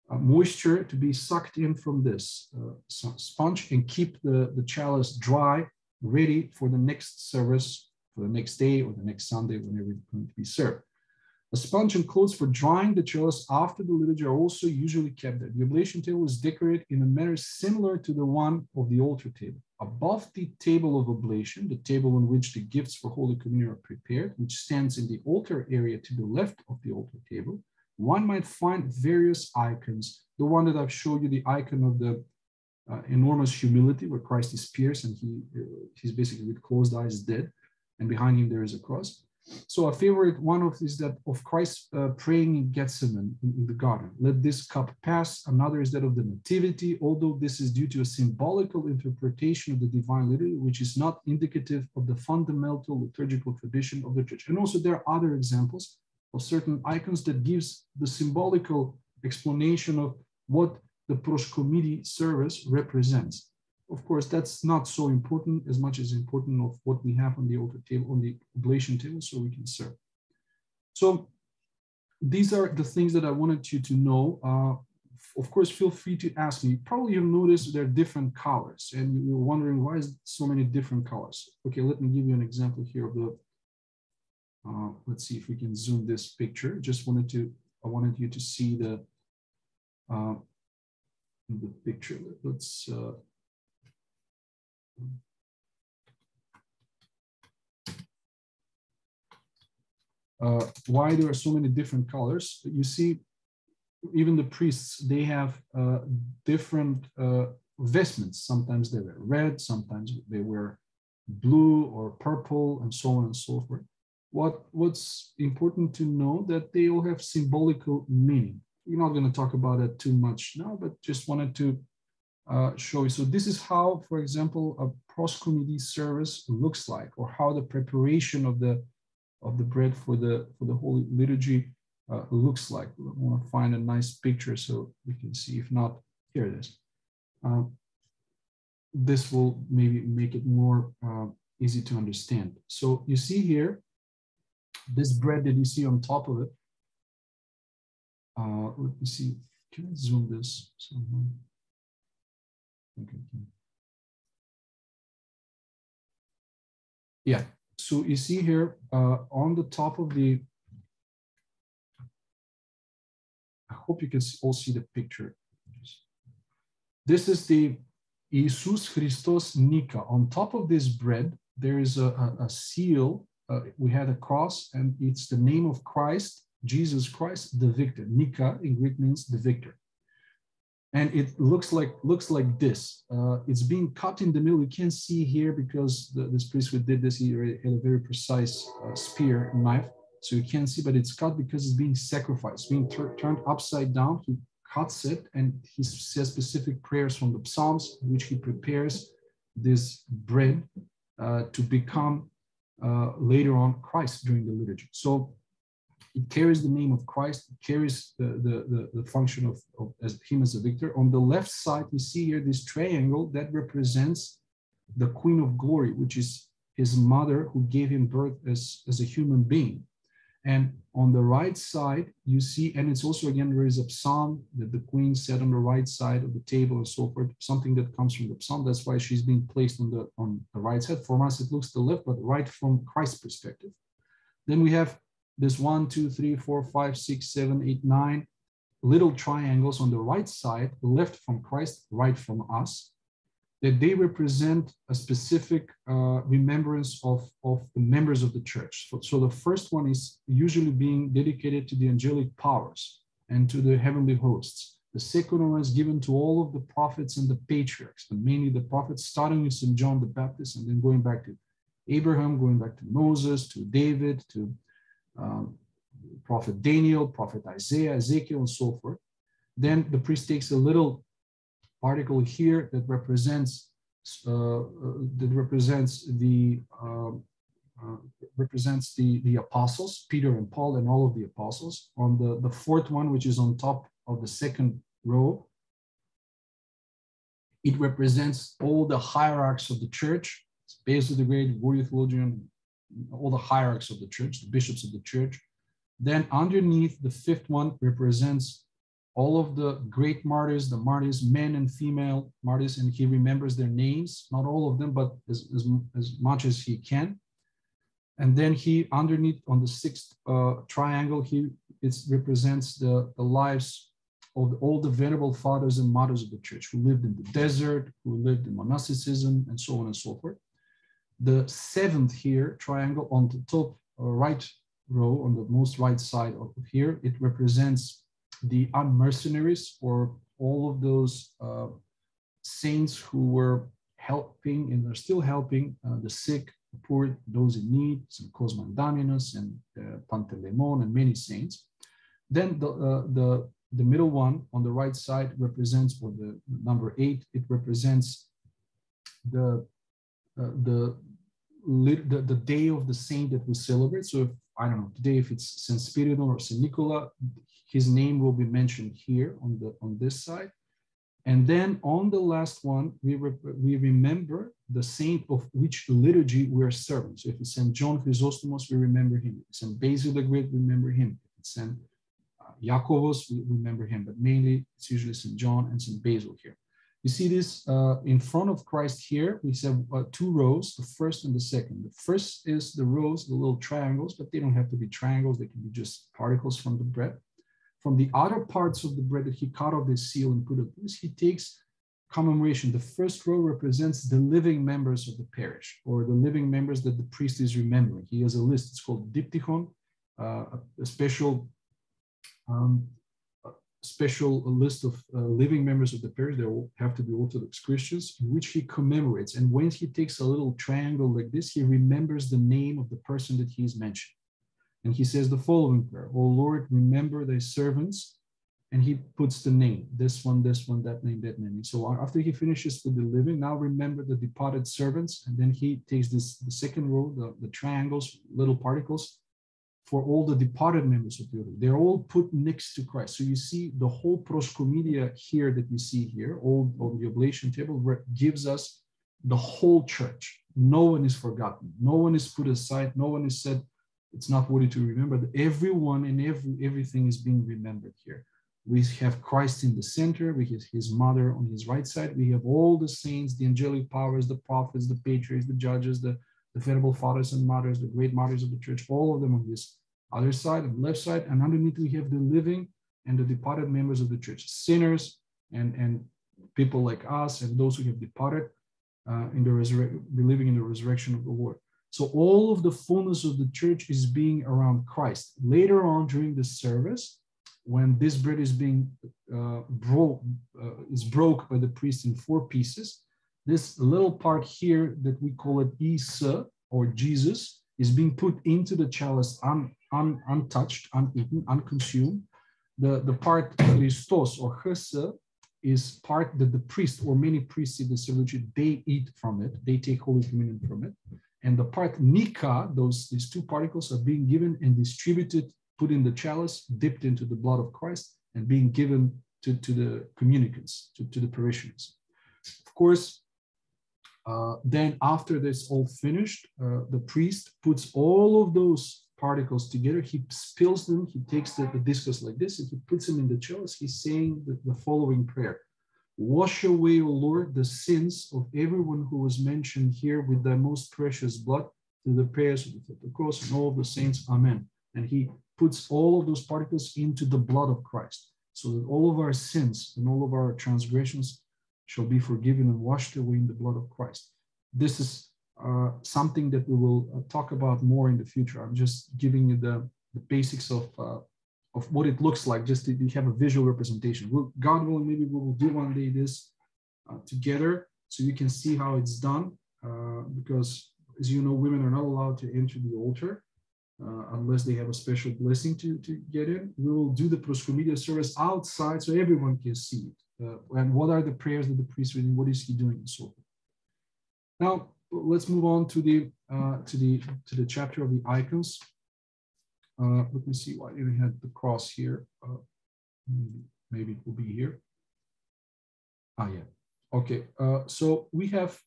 uh, moisture to be sucked in from this uh, sponge and keep the, the chalice dry ready for the next service, for the next day or the next Sunday, whenever it's going to be served. A sponge and clothes for drying the chalice after the liturgy are also usually kept there. The oblation table is decorated in a manner similar to the one of the altar table. Above the table of oblation, the table on which the gifts for Holy Communion are prepared, which stands in the altar area to the left of the altar table, one might find various icons. The one that I've showed you, the icon of the uh, enormous humility where Christ is pierced and he uh, he's basically with closed eyes dead, and behind him there is a cross. So a favorite one of is that of Christ uh, praying in Gethsemane in, in, the garden. Let this cup pass. Another is that of the Nativity, although this is due to a symbolical interpretation of the divine liturgy, which is not indicative of the fundamental liturgical tradition of the church. And also there are other examples of certain icons that gives the symbolical explanation of what the proskomidi service represents. Of course, that's not so important as much as important of what we have on the altar table, on the oblation table, so we can serve. So these are the things that I wanted you to know. Uh, of course, feel free to ask me. Probably you've noticed there are different colors and you're wondering why is so many different colors. Okay, let me give you an example here of the, uh, let's see if we can zoom this picture. Just wanted to, I wanted you to see the, uh, the picture. Let's uh, why there are so many different colors. You see, even the priests, they have uh, different uh, vestments. Sometimes they wear red, sometimes they wear blue or purple, and so on and so forth. What, what's important to know that they all have symbolical meaning we're not going to talk about it too much now, but just wanted to uh, show you. So this is how, for example, a proskomidi service looks like, or how the preparation of the of the bread for the for the holy liturgy uh, looks like. We want to find a nice picture so we can see. If not, here it is. Uh, this will maybe make it more uh, easy to understand. So you see here, this bread that you see on top of it uh, let me see. Can I zoom this? Okay. Yeah. So you see here uh, on the top of the. I hope you can all see the picture. This is the Jesus Christos Nika. On top of this bread, there is a, a, a seal. Uh, we had a cross, and it's the name of Christ Jesus Christ, the victor. Nika in Greek means the victor. And it looks like looks like this. Uh, it's being cut in the middle. You can't see here because the, this priest who did this, he had a very precise uh, spear knife. So you can't see, but it's cut because it's being sacrificed, being turned upside down. He cuts it and he says specific prayers from the Psalms, which he prepares this bread uh, to become uh, later on Christ during the liturgy. So it carries the name of Christ, it carries the, the, the, the function of, of as him as a victor. On the left side, we see here this triangle that represents the Queen of Glory, which is his mother who gave him birth as, as a human being. And on the right side, you see, and it's also again, there is a psalm that the queen said on the right side of the table and so forth, something that comes from the psalm. That's why she's being placed on the on the right side. For us, it looks the left, but right from Christ's perspective. Then we have there's one, two, three, four, five, six, seven, eight, nine little triangles on the right side, left from Christ, right from us, that they represent a specific uh, remembrance of, of the members of the church. So, so the first one is usually being dedicated to the angelic powers and to the heavenly hosts. The second one is given to all of the prophets and the patriarchs, but mainly the prophets, starting with St. John the Baptist and then going back to Abraham, going back to Moses, to David, to um, Prophet Daniel, Prophet Isaiah, Ezekiel, and so forth. Then the priest takes a little particle here that represents uh, uh, that represents the um, uh, represents the the apostles, Peter and Paul, and all of the apostles. On the the fourth one, which is on top of the second row, it represents all the hierarchs of the church. It's Basil the Great, Gregory the Theologian, all the hierarchs of the church, the bishops of the church. Then underneath the fifth one represents all of the great martyrs, the martyrs, men and female martyrs, and he remembers their names, not all of them, but as, as, as much as he can. And then he, underneath on the sixth uh, triangle, he it represents the, the lives of all the venerable fathers and mothers of the church who lived in the desert, who lived in monasticism, and so on and so forth. The seventh here, triangle on the top uh, right row, on the most right side of here, it represents the unmercenaries or all of those uh, saints who were helping and are still helping uh, the sick, the poor, those in need, St. Cosma and Damianus and uh, Panteleimon and many saints. Then the, uh, the, the middle one on the right side represents, or the number eight, it represents the, uh, the, the, the day of the saint that we celebrate. So if, I don't know, today if it's St. Spiridon or St. Nicola, his name will be mentioned here on, the, on this side. And then on the last one, we, re we remember the saint of which liturgy we are serving. So if it's St. John Chrysostomos, we remember him. St. Basil the Great, we remember him. St. Uh, Jacobus, we remember him. But mainly, it's usually St. John and St. Basil here. You see this uh, in front of Christ here. We have uh, two rows, the first and the second. The first is the rows, the little triangles, but they don't have to be triangles. They can be just particles from the bread from the other parts of the bread that he cut off the seal and put it this, he takes commemoration. The first row represents the living members of the parish or the living members that the priest is remembering. He has a list, it's called diptychon, uh, a special um, special list of uh, living members of the parish. They all have to be Orthodox Christians, in which he commemorates. And when he takes a little triangle like this, he remembers the name of the person that he is mentioning. And he says the following prayer, O Lord, remember thy servants. And he puts the name, this one, this one, that name, that name. And so after he finishes with the living, now remember the departed servants. And then he takes this, the second row, the, the triangles, little particles, for all the departed members of the order. They're all put next to Christ. So you see the whole proscomedia here that you see here, all on the oblation table, gives us the whole church. No one is forgotten. No one is put aside. No one is said, it's not worthy to remember everyone and every everything is being remembered here. We have Christ in the center, we have his mother on his right side, we have all the saints, the angelic powers, the prophets, the patriarchs, the judges, the, the venerable fathers and mothers, the great martyrs of the church, all of them on this other side and left side. And underneath we have the living and the departed members of the church, sinners and, and people like us and those who have departed uh, in the resurrection, believing in the resurrection of the Lord. So all of the fullness of the church is being around Christ. Later on during the service, when this bread is being uh, broke, uh, is broke by the priest in four pieces, this little part here that we call it Isa or Jesus is being put into the chalice un, un, untouched, uneaten, unconsumed. The, the part Christos or Chese is part that the priest or many priests in the liturgy, they eat from it, they take Holy Communion from it. And the part nika, those these two particles are being given and distributed, put in the chalice, dipped into the blood of Christ, and being given to, to the communicants, to, to the parishioners. Of course, uh, then after this all finished, uh, the priest puts all of those particles together. He spills them. He takes the, the discus like this and he puts them in the chalice. He's saying the, the following prayer. Wash away, O Lord, the sins of everyone who was mentioned here with thy most precious blood through the prayers of the cross and all of the saints. Amen. And he puts all of those particles into the blood of Christ so that all of our sins and all of our transgressions shall be forgiven and washed away in the blood of Christ. This is uh, something that we will uh, talk about more in the future. I'm just giving you the, the basics of uh, of what it looks like, just to have a visual representation. We'll, God willing, maybe we will do one day this uh, together so you can see how it's done. Uh, because as you know, women are not allowed to enter the altar uh, unless they have a special blessing to, to get in. We will do the proskomedia service outside so everyone can see it. Uh, and what are the prayers that the priest reading? What is he doing so. Now let's move on to the uh, to the to the chapter of the icons. Uh, let me see why did have the cross here. Uh, maybe it will be here. Ah, yeah. Okay. Uh, so we have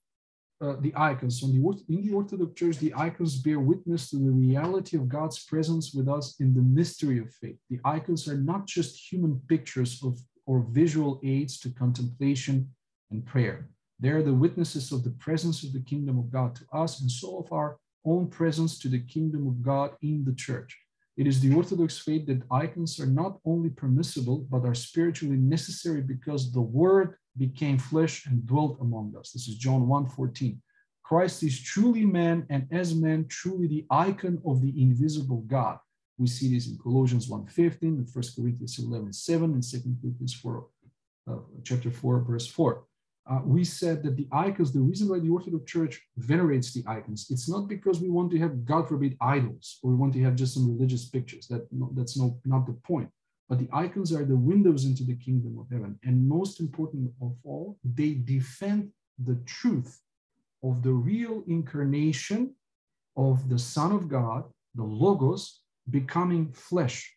uh, the icons. On the, in the Orthodox Church, the icons bear witness to the reality of God's presence with us in the mystery of faith. The icons are not just human pictures of or visual aids to contemplation and prayer. They are the witnesses of the presence of the kingdom of God to us and so of our own presence to the kingdom of God in the church. It is the Orthodox faith that icons are not only permissible, but are spiritually necessary because the word became flesh and dwelt among us. This is John 1 14. Christ is truly man, and as man, truly the icon of the invisible God. We see this in Colossians 1 15, and 1 Corinthians 11 7, and 2 Corinthians 4, uh, chapter 4, verse 4 uh, we said that the icons, the reason why the Orthodox Church venerates the icons, it's not because we want to have, God forbid, idols or we want to have just some religious pictures. That no, that's no, not the point. But the icons are the windows into the kingdom of heaven. And most important of all, they defend the truth of the real incarnation of the Son of God, the Logos, becoming flesh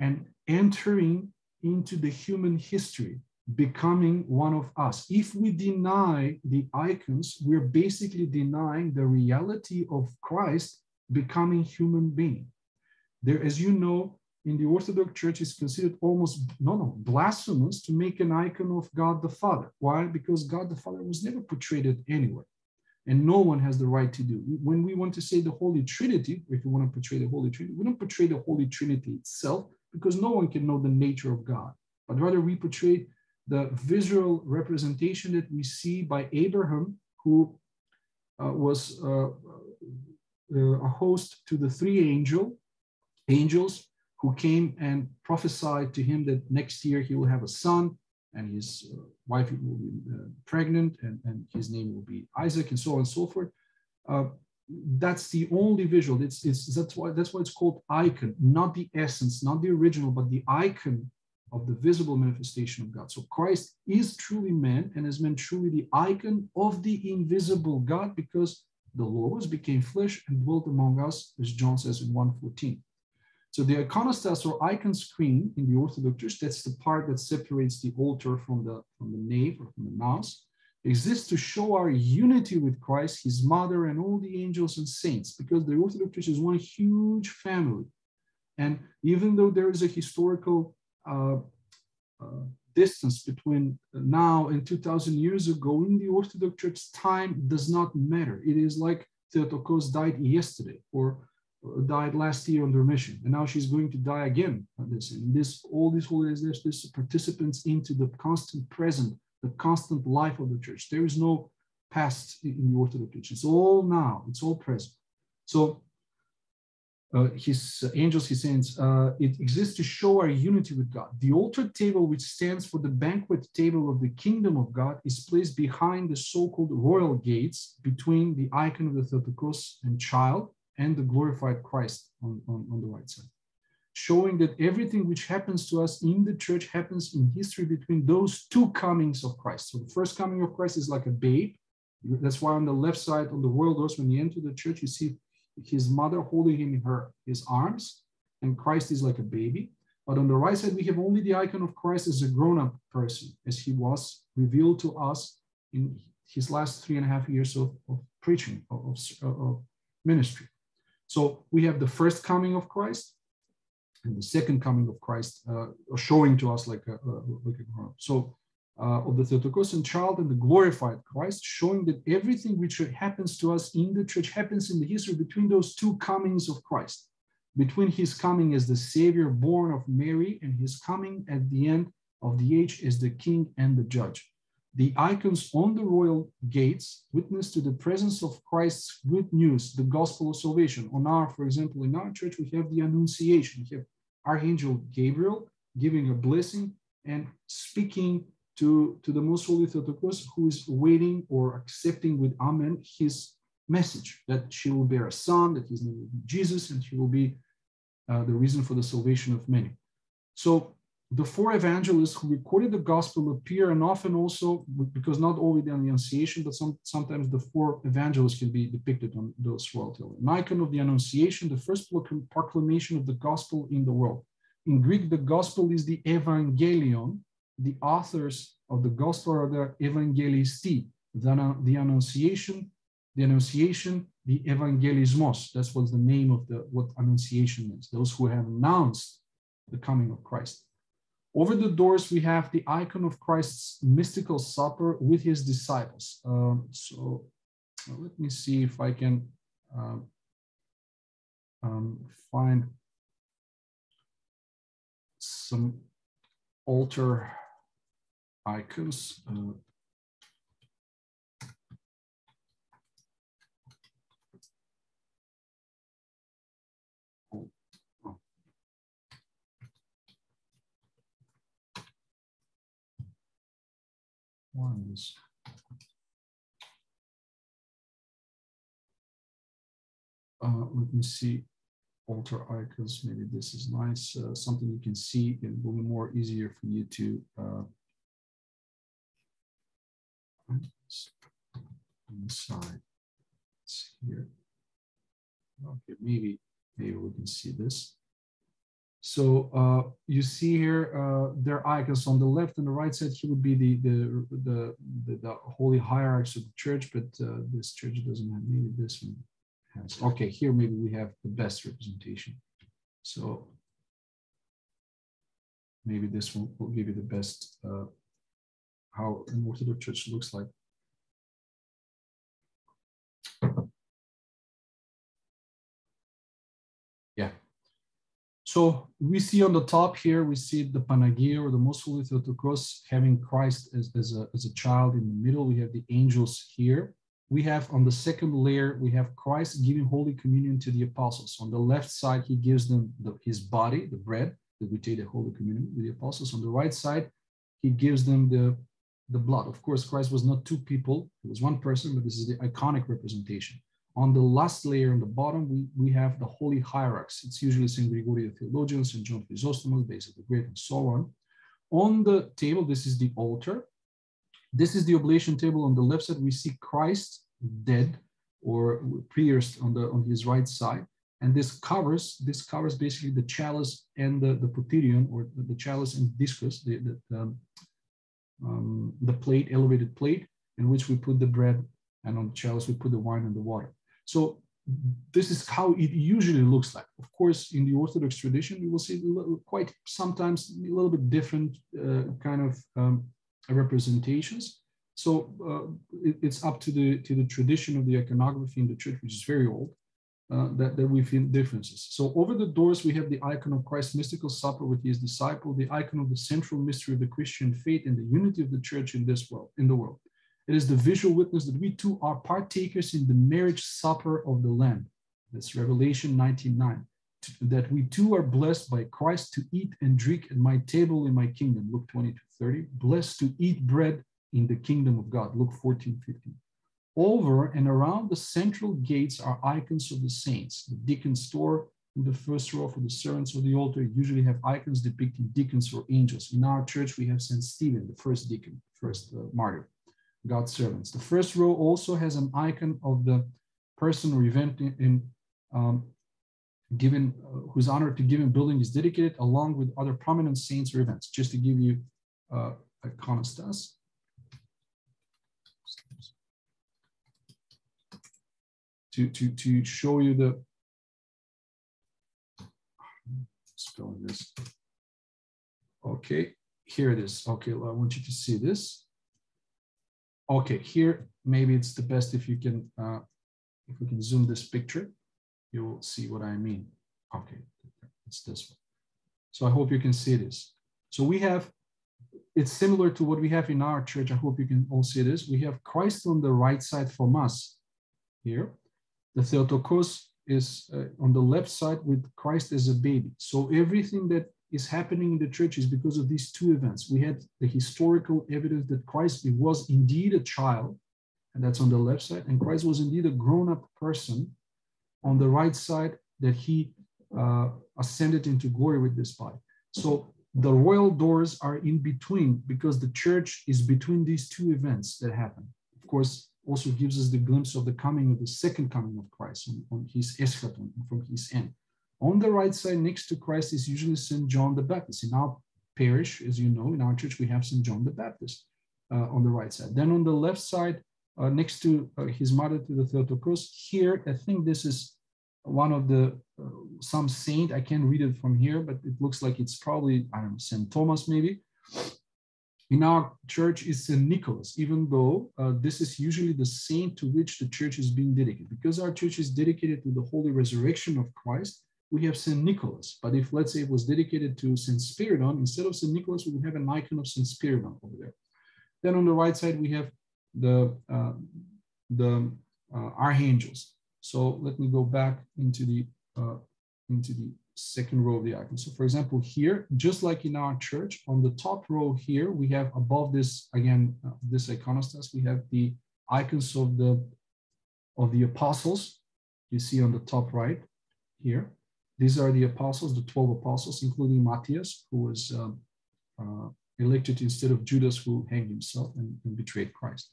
and entering into the human history becoming one of us. If we deny the icons, we're basically denying the reality of Christ becoming human being. There, as you know, in the Orthodox Church, it's considered almost no, no, blasphemous to make an icon of God the Father. Why? Because God the Father was never portrayed anywhere, and no one has the right to do. When we want to say the Holy Trinity, if we want to portray the Holy Trinity, we don't portray the Holy Trinity itself because no one can know the nature of God, but rather we portray the visual representation that we see by Abraham, who uh, was uh, uh, a host to the three angel angels who came and prophesied to him that next year he will have a son and his uh, wife will be uh, pregnant and, and his name will be Isaac and so on and so forth. Uh, that's the only visual. It's, it's that's why that's why it's called icon, not the essence, not the original, but the icon of the visible manifestation of God. So Christ is truly man and as man truly the icon of the invisible God because the Logos became flesh and dwelt among us, as John says in 114. So the iconostas or icon screen in the Orthodox Church, that's the part that separates the altar from the, from the nave or from the naos, exists to show our unity with Christ, his mother, and all the angels and saints, because the Orthodox Church is one huge family. And even though there is a historical uh, uh, distance between now and 2000 years ago in the Orthodox Church, time does not matter. It is like Theotokos died yesterday or died last year on the mission, and now she's going to die again this. And this, all these there's this participants into the constant present, the constant life of the church. There is no past in the Orthodox Church. It's all now. It's all present. So uh, his angels, he saints, uh, it exists to show our unity with God. The altar table, which stands for the banquet table of the kingdom of God, is placed behind the so-called royal gates between the icon of the Theotokos and child and the glorified Christ on, on, on the right side, showing that everything which happens to us in the church happens in history between those two comings of Christ. So the first coming of Christ is like a babe. That's why on the left side, on the royal doors, when you enter the church, you see his mother holding him in her his arms, and Christ is like a baby. But on the right side, we have only the icon of Christ as a grown-up person, as he was revealed to us in his last three and a half years of, of preaching, of, of, of ministry. So we have the first coming of Christ and the second coming of Christ uh, showing to us like a, like a grown-up. So uh, of the Theotokos child and the glorified Christ, showing that everything which happens to us in the church happens in the history between those two comings of Christ, between his coming as the Savior born of Mary and his coming at the end of the age as the King and the Judge. The icons on the royal gates witness to the presence of Christ's good news, the gospel of salvation. On our, for example, in our church, we have the Annunciation. We have Archangel Gabriel giving a blessing and speaking to, to the most holy Theotokos, who is waiting or accepting with Amen his message that she will bear a son, that his name will be Jesus, and he will be uh, the reason for the salvation of many. So the four evangelists who recorded the gospel appear and often also, because not only the Annunciation, but some, sometimes the four evangelists can be depicted on those royalty. An icon of the Annunciation, the first proclamation of the gospel in the world. In Greek, the gospel is the Evangelion. The authors of the gospel are the Evangelisti, the, the Annunciation, the Annunciation, the Evangelismos. That's what's the name of the what Annunciation means. Those who have announced the coming of Christ. Over the doors, we have the icon of Christ's mystical supper with his disciples. Um, so uh, let me see if I can uh, um, find some altar icons. Uh, ones. Uh, let me see altar icons. Maybe this is nice. Uh, something you can see It will be more easier for you to uh, inside. It's here. Okay, maybe maybe we can see this. So uh, you see here uh, their icons on the left and the right side. He would be the the the, the, the holy hierarchs of the church, but uh, this church doesn't have maybe this one has. Okay, here maybe we have the best representation. So maybe this one will give you the best uh, how an Orthodox church looks like. So we see on the top here, we see the Panagia or the Most Holy Theotokos having Christ as, as, a, as a child in the middle. We have the angels here. We have on the second layer, we have Christ giving Holy Communion to the apostles. On the left side, he gives them the, his body, the bread, that we take the Holy Communion with the apostles. On the right side, he gives them the, the blood. Of course, Christ was not two people, it was one person, but this is the iconic representation. On the last layer on the bottom, we, we have the holy hierarchs. It's usually St. Gregory the Theologian, St. John Chrysostom, Basil the Great, and so on. On the table, this is the altar. This is the oblation table. On the left side, we see Christ dead or pierced on, the, on his right side. And this covers this covers basically the chalice and the, the or the, the chalice and discus, the, the, um, um, the plate, elevated plate, in which we put the bread, and on the chalice we put the wine and the water. So this is how it usually looks like. Of course, in the Orthodox tradition, you will see quite sometimes a little bit different uh, kind of um, representations. So uh, it, it's up to the to the tradition of the iconography in the church, which is very old, uh, that, that we feel differences. So over the doors, we have the icon of Christ's mystical supper with his disciple, the icon of the central mystery of the Christian faith and the unity of the church in this world, in the world. It is the visual witness that we too are partakers in the marriage supper of the Lamb. That's Revelation 19:9. That we too are blessed by Christ to eat and drink at my table in my kingdom. Luke 22, 30. Blessed to eat bread in the kingdom of God. Luke 14, 15. Over and around the central gates are icons of the saints. The deacon's door in the first row for the servants of the altar usually have icons depicting deacons or angels. In our church, we have St. Stephen, the first deacon, first uh, martyr. God's servants. The first row also has an icon of the person or event in, in um, given uh, whose honor to given building is dedicated, along with other prominent saints or events. Just to give you uh, iconostas. To, to, to show you the spelling this. Okay, here it is. Okay, I want you to see this. Okay, here, maybe it's the best if you can, uh, if we can zoom this picture, you will see what I mean. Okay, it's this one. So I hope you can see this. So we have, it's similar to what we have in our church. I hope you can all see this. We have Christ on the right side from us here, the Theotokos is uh, on the left side with Christ as a baby. So everything that is happening in the church is because of these two events. We had the historical evidence that Christ was indeed a child, and that's on the left side, and Christ was indeed a grown up person on the right side that he uh, ascended into glory with this body. So the royal doors are in between because the church is between these two events that happen. Of course, also gives us the glimpse of the coming of the second coming of Christ on, on his eschaton, from his end. On the right side, next to Christ, is usually St. John the Baptist. In our parish, as you know, in our church, we have St. John the Baptist uh, on the right side. Then on the left side, uh, next to uh, his mother to the Theotokos, here, I think this is one of the, uh, some saint, I can't read it from here, but it looks like it's probably, I don't know, St. Thomas maybe. In our church is St. Nicholas, even though uh, this is usually the saint to which the church is being dedicated. Because our church is dedicated to the holy resurrection of Christ, we have St. Nicholas. But if, let's say, it was dedicated to St. Spiridon, instead of St. Nicholas, we would have an icon of St. Spiridon over there. Then on the right side, we have the, uh, the uh, archangels. So let me go back into the, uh, into the second row of the icon. So for example, here, just like in our church, on the top row here, we have above this, again, uh, this iconostas, we have the icons of the, of the apostles. You see on the top right here. These are the apostles, the 12 apostles, including Matthias, who was um, uh, elected instead of Judas, who hanged himself and, and betrayed Christ.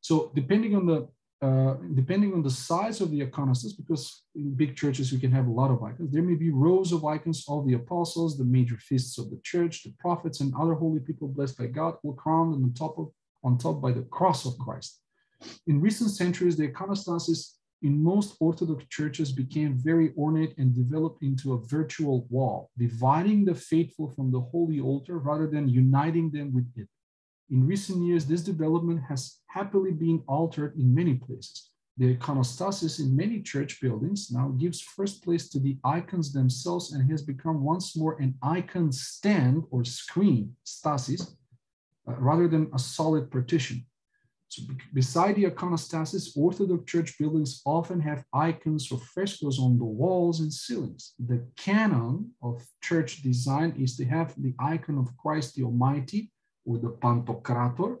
So depending on the uh, depending on the size of the iconostasis, because in big churches we can have a lot of icons, there may be rows of icons of the apostles, the major feasts of the church, the prophets, and other holy people blessed by God, all crowned on top of on top by the cross of Christ. In recent centuries, the iconostasis in most Orthodox churches became very ornate and developed into a virtual wall, dividing the faithful from the holy altar rather than uniting them with it. In recent years, this development has happily been altered in many places. The iconostasis in many church buildings now gives first place to the icons themselves and has become once more an icon stand or screen, stasis, uh, rather than a solid partition. So beside the iconostasis, Orthodox church buildings often have icons or frescoes on the walls and ceilings. The canon of church design is to have the icon of Christ the Almighty or the Pantocrator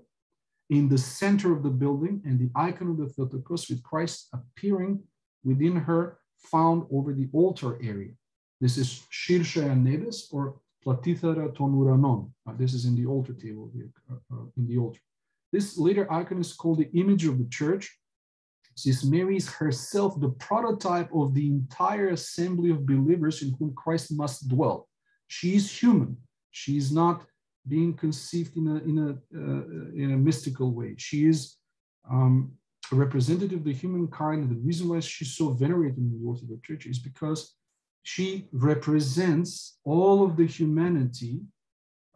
in the center of the building and the icon of the Theotokos with Christ appearing within her found over the altar area. This is Shirsha Neves or Platytera Tonuranon. Uh, this is in the altar table uh, uh, in the altar. This later icon is called the image of the church. Since Mary is herself the prototype of the entire assembly of believers in whom Christ must dwell. She is human. She is not being conceived in a, in a, uh, in a mystical way. She is um, a representative of the humankind. And the reason why she's so venerated in the Orthodox Church is because she represents all of the humanity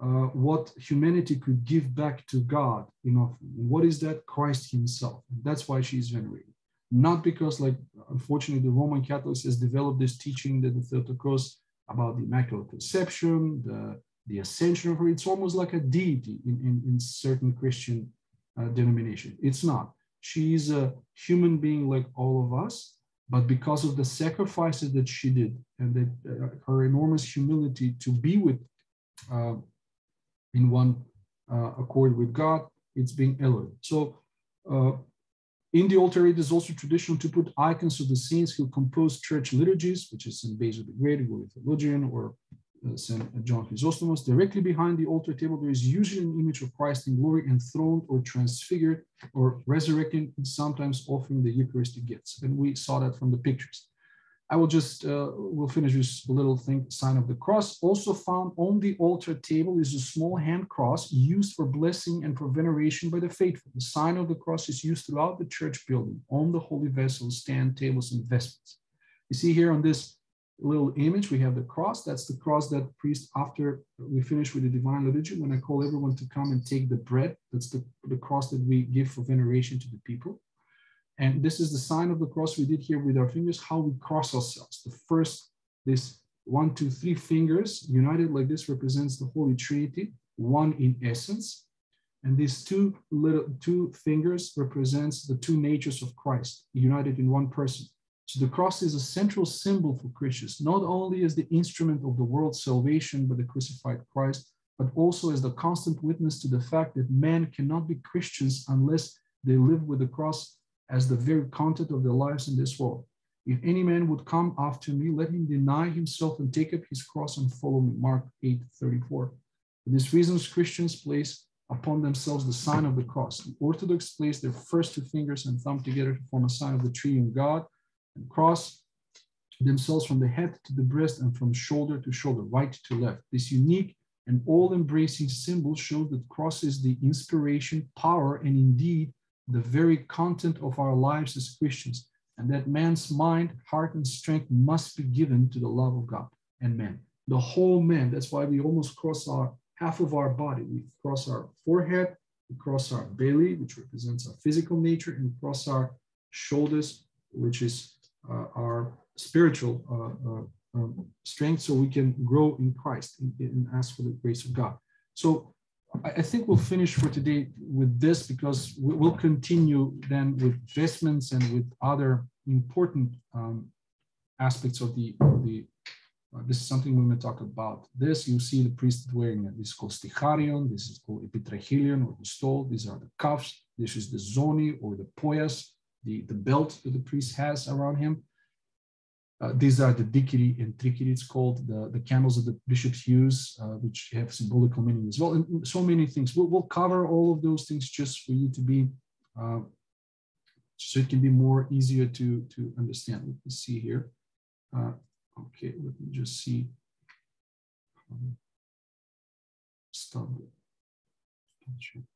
uh, what humanity could give back to God in offering. What is that? Christ Himself. That's why she is venerated. Not because, like, unfortunately, the Roman Catholics has developed this teaching that the Theotokos about the Immaculate Conception, the, the ascension of her. It's almost like a deity in, in, in certain Christian uh, denomination. It's not. She is a human being like all of us, but because of the sacrifices that she did and that uh, her enormous humility to be with uh, in one uh, accord with God, it's being elevated. So uh, in the altar, it is also traditional to put icons of the saints who composed church liturgies, which is St. Basil the Great, or Theologian, or uh, St. John Chrysostomos. Directly behind the altar table, there is usually an image of Christ in glory enthroned or transfigured or resurrected, and sometimes offering the Eucharistic gifts. And we saw that from the pictures. I will just, uh, we'll finish this little thing, sign of the cross. Also found on the altar table is a small hand cross used for blessing and for veneration by the faithful. The sign of the cross is used throughout the church building, on the holy vessels, stand, tables, and vestments. You see here on this little image, we have the cross. That's the cross that priest, after we finish with the divine liturgy, when I call everyone to come and take the bread, that's the, the cross that we give for veneration to the people. And this is the sign of the cross we did here with our fingers, how we cross ourselves. The first, this one, two, three fingers united like this represents the Holy Trinity, one in essence. And these two little two fingers represents the two natures of Christ united in one person. So the cross is a central symbol for Christians, not only as the instrument of the world's salvation by the crucified Christ, but also as the constant witness to the fact that men cannot be Christians unless they live with the cross as the very content of their lives in this world. If any man would come after me, let him deny himself and take up his cross and follow me. Mark 8 34. For these reasons, Christians place upon themselves the sign of the cross. The Orthodox place their first two fingers and thumb together to form a sign of the tree triune God and cross themselves from the head to the breast and from shoulder to shoulder, right to left. This unique and all embracing symbol shows that cross is the inspiration, power, and indeed the very content of our lives as Christians, and that man's mind, heart, and strength must be given to the love of God and man. The whole man, that's why we almost cross our half of our body. We cross our forehead, we cross our belly, which represents our physical nature, and cross our shoulders, which is uh, our spiritual uh, uh, um, strength, so we can grow in Christ and, and ask for the grace of God. So I think we'll finish for today with this because we'll continue then with vestments and with other important um, aspects of the, of the uh, this is something we're going to talk about. This, you see the priest wearing it. This is called sticharion. This is called epitrachilion or the stole. These are the cuffs. This is the zoni or the poyas, the, the belt that the priest has around him. Uh, these are the dikiri and trikiri, it's called, the, the candles that the bishops use, uh, which have symbolical meaning as well, and so many things. We'll, we'll cover all of those things just for you to be, uh, so it can be more easier to, to understand. Let me see here. Uh, okay, let me just see. Stop. Stop.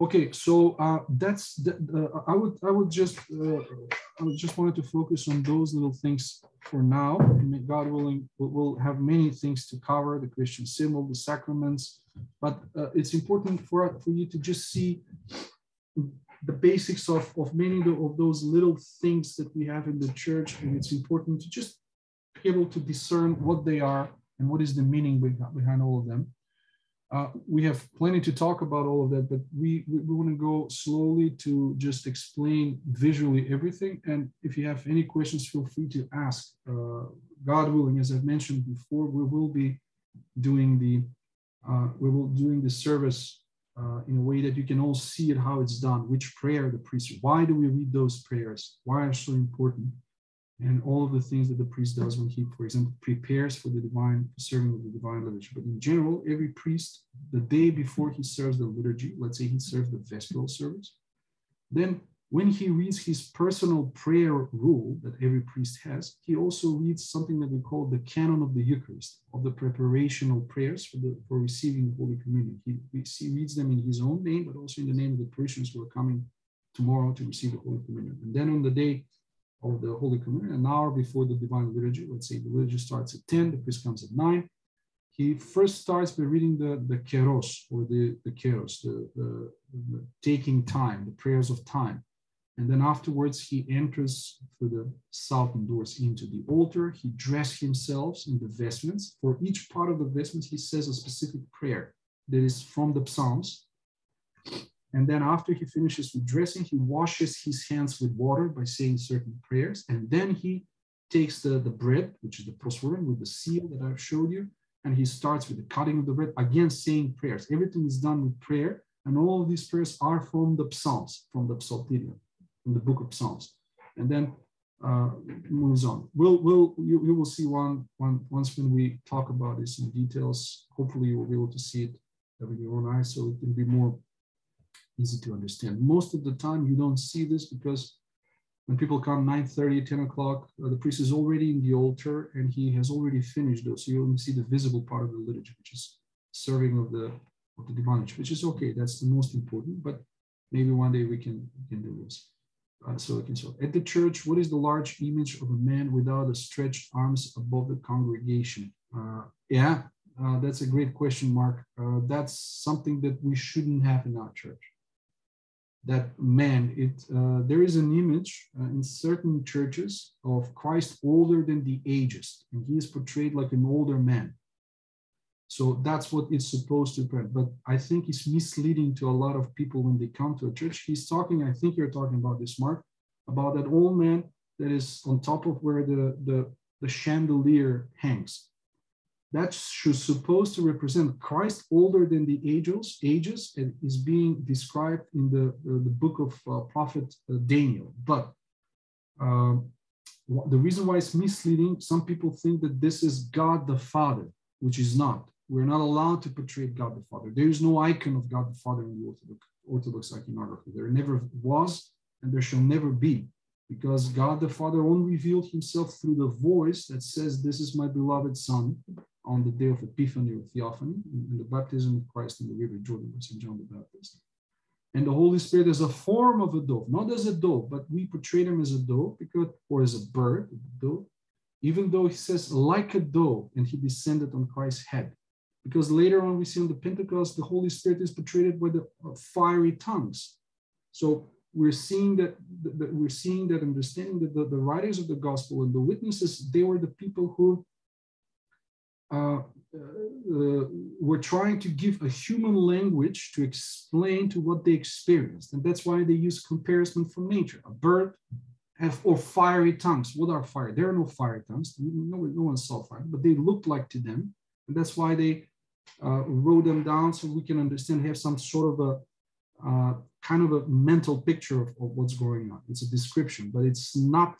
Okay, so uh, that's the, uh, I would I would just uh, I just wanted to focus on those little things for now. God willing, we'll have many things to cover: the Christian symbol, the sacraments. But uh, it's important for for you to just see the basics of of many of those little things that we have in the church, and it's important to just be able to discern what they are and what is the meaning behind all of them. Uh, we have plenty to talk about all of that, but we, we, we want to go slowly to just explain visually everything. And if you have any questions, feel free to ask. Uh, God willing, as I've mentioned before, we will be doing the uh, we will doing the service uh, in a way that you can all see it how it's done, which prayer the priest. Why do we read those prayers? Why are so important? And all of the things that the priest does when he, for example, prepares for the divine serving of the divine liturgy. But in general, every priest, the day before he serves the liturgy, let's say he serves the vesperal service, then when he reads his personal prayer rule that every priest has, he also reads something that we call the canon of the Eucharist, of the preparational prayers for, the, for receiving the Holy Communion. He, he reads them in his own name, but also in the name of the parishioners who are coming tomorrow to receive the Holy Communion. And then on the day of the Holy Communion, an hour before the Divine Liturgy. Let's say the liturgy starts at 10, the priest comes at 9. He first starts by reading the, the kairos or the, the kairos, the, the, the taking time, the prayers of time. And then afterwards, he enters through the southern doors into the altar. He dresses himself in the vestments. For each part of the vestments, he says a specific prayer that is from the Psalms. And then after he finishes with dressing, he washes his hands with water by saying certain prayers. And then he takes the, the bread, which is the prosphoron with the seal that I've showed you, and he starts with the cutting of the bread, again saying prayers. Everything is done with prayer, and all of these prayers are from the Psalms, from the Psalterium, from the book of Psalms. And then uh, moves on. We'll, we'll, you, you will see one, one, once when we talk about this in details. Hopefully, you will be able to see it with your own eyes, so it can be more easy to understand. Most of the time, you don't see this because when people come 9 30, 10 o'clock, uh, the priest is already in the altar and he has already finished those. So you only see the visible part of the liturgy, which is serving of the of the divine, which is okay. That's the most important. But maybe one day we can, can do this. Uh, so we can so at the church, what is the large image of a man without a stretched arms above the congregation? Uh, yeah, uh, that's a great question, Mark. Uh, that's something that we shouldn't have in our church that man, it, uh, there is an image uh, in certain churches of Christ older than the ages, and he is portrayed like an older man. So that's what it's supposed to be. But I think it's misleading to a lot of people when they come to a church. He's talking, I think you're talking about this, Mark, about that old man that is on top of where the, the, the chandelier hangs. That's supposed to represent Christ older than the ages, ages and is being described in the, the, the book of uh, prophet uh, Daniel. But um, the reason why it's misleading, some people think that this is God the Father, which is not. We're not allowed to portray God the Father. There is no icon of God the Father in the Orthodox, Orthodox iconography. There never was, and there shall never be, because God the Father only revealed himself through the voice that says, This is my beloved Son, on the day of Epiphany or Theophany, in the baptism of Christ in the river Jordan by St. John the Baptist. And the Holy Spirit is a form of a dove, not as a dove, but we portray him as a dove because, or as a bird, a dove, even though he says like a dove and he descended on Christ's head. Because later on we see on the Pentecost, the Holy Spirit is portrayed by the uh, fiery tongues. So we're seeing that, that we're seeing that understanding that the, the writers of the gospel and the witnesses, they were the people who uh, uh, were trying to give a human language to explain to what they experienced. And that's why they use comparison from nature. A bird have, or fiery tongues. What are fire? There are no fiery tongues. No, no one saw fire, but they looked like to them. And that's why they uh, wrote them down so we can understand, have some sort of a uh, kind of a mental picture of, of, what's going on. It's a description, but it's not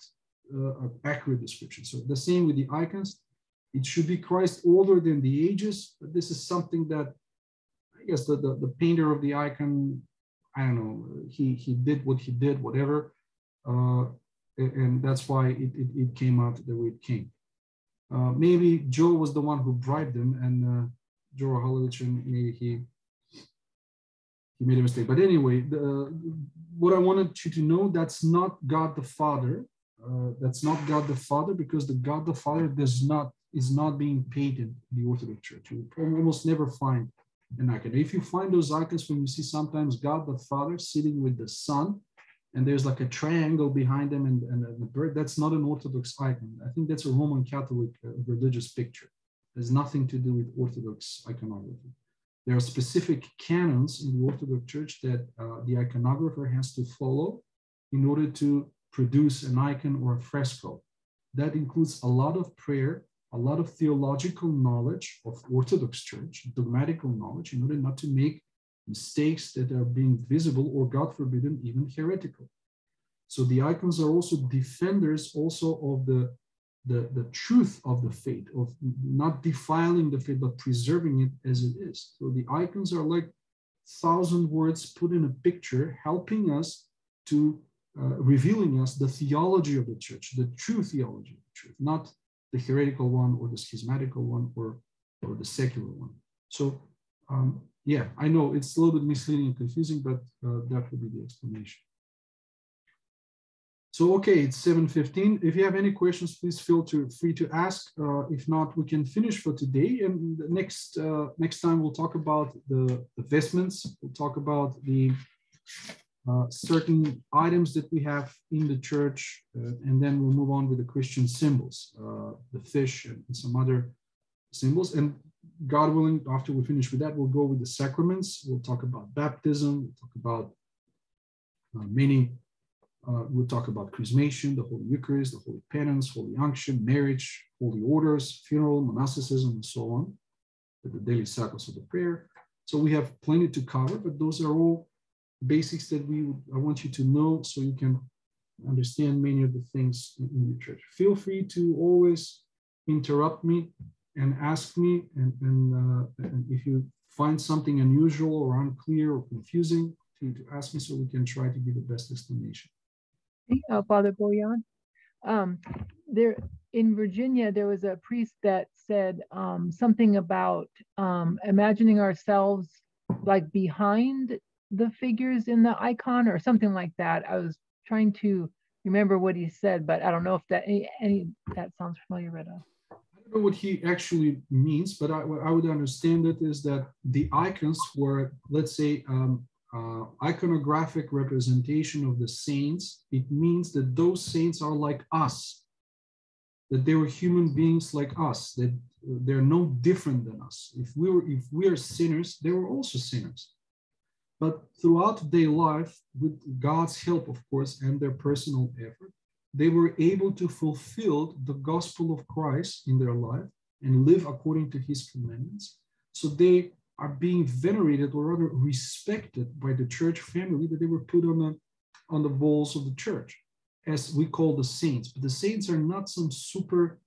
uh, an accurate description. So the same with the icons. It should be Christ older than the ages, but this is something that I guess the, the, the painter of the icon, I don't know, he, he did what he did, whatever. Uh, and that's why it, it, it, came out the way it came. Uh, maybe Joe was the one who bribed him and uh, Joe Raholovich, and maybe he he made a mistake. But anyway, the, what I wanted you to know, that's not God the Father. Uh, that's not God the Father because the God the Father does not is not being painted in the Orthodox Church. You almost never find an icon. If you find those icons when you see sometimes God the Father sitting with the Son, and there's like a triangle behind them and, and a bird, that's not an Orthodox icon. I think that's a Roman Catholic uh, religious picture. There's nothing to do with Orthodox iconography. There are specific canons in the Orthodox Church that uh, the iconographer has to follow in order to produce an icon or a fresco. That includes a lot of prayer a lot of theological knowledge of Orthodox Church, dogmatical knowledge, in order not to make mistakes that are being visible or, God forbidden, even heretical. So the icons are also defenders also of the, the, the truth of the faith, of not defiling the faith, but preserving it as it is. So the icons are like thousand words put in a picture, helping us to uh, revealing us the theology of the church, the true theology of the church, not the heretical one or the schismatical one or, or the secular one. So um, yeah, I know it's a little bit misleading and confusing, but uh, that would be the explanation. So, okay, it's 7.15. If you have any questions, please feel to, free to ask. Uh, if not, we can finish for today. And next uh, next time, we'll talk about the, the vestments. We'll talk about the uh, certain items that we have in the church, uh, and then we'll move on with the Christian symbols, uh, the fish and, some other symbols. And God willing, after we finish with that, we'll go with the sacraments. We'll talk about baptism, we'll talk about uh, many, uh, we'll talk about chrismation, the Holy Eucharist, the Holy Penance, Holy Unction, marriage, holy orders, funeral, monasticism, and so on, the daily cycles of the prayer. So we have plenty to cover, but those are all basics that we I want you to know so you can understand many of the things in the church. Feel free to always interrupt me and ask me, and, and, uh, and if you find something unusual or unclear or confusing, to, to ask me so we can try to give the best explanation. Uh, Father Boyan, um, there in Virginia, there was a priest that said um, something about um, imagining ourselves like behind the figures in the icon or something like that. I was trying to remember what he said, but I don't know if that any, any that sounds familiar, Rita. I don't know what he actually means, but I, I would understand it is that the icons were, let's say, um, uh, iconographic representation of the saints. It means that those saints are like us, that they were human beings like us, that they're no different than us. If we were, if we are sinners, they were also sinners But throughout their life, with God's help, of course, and their personal effort, they were able to fulfill the gospel of Christ in their life and live according to his commandments. So they are being venerated or rather respected by the church family that they were put on the, on the walls of the church, as we call the saints. But the saints are not some super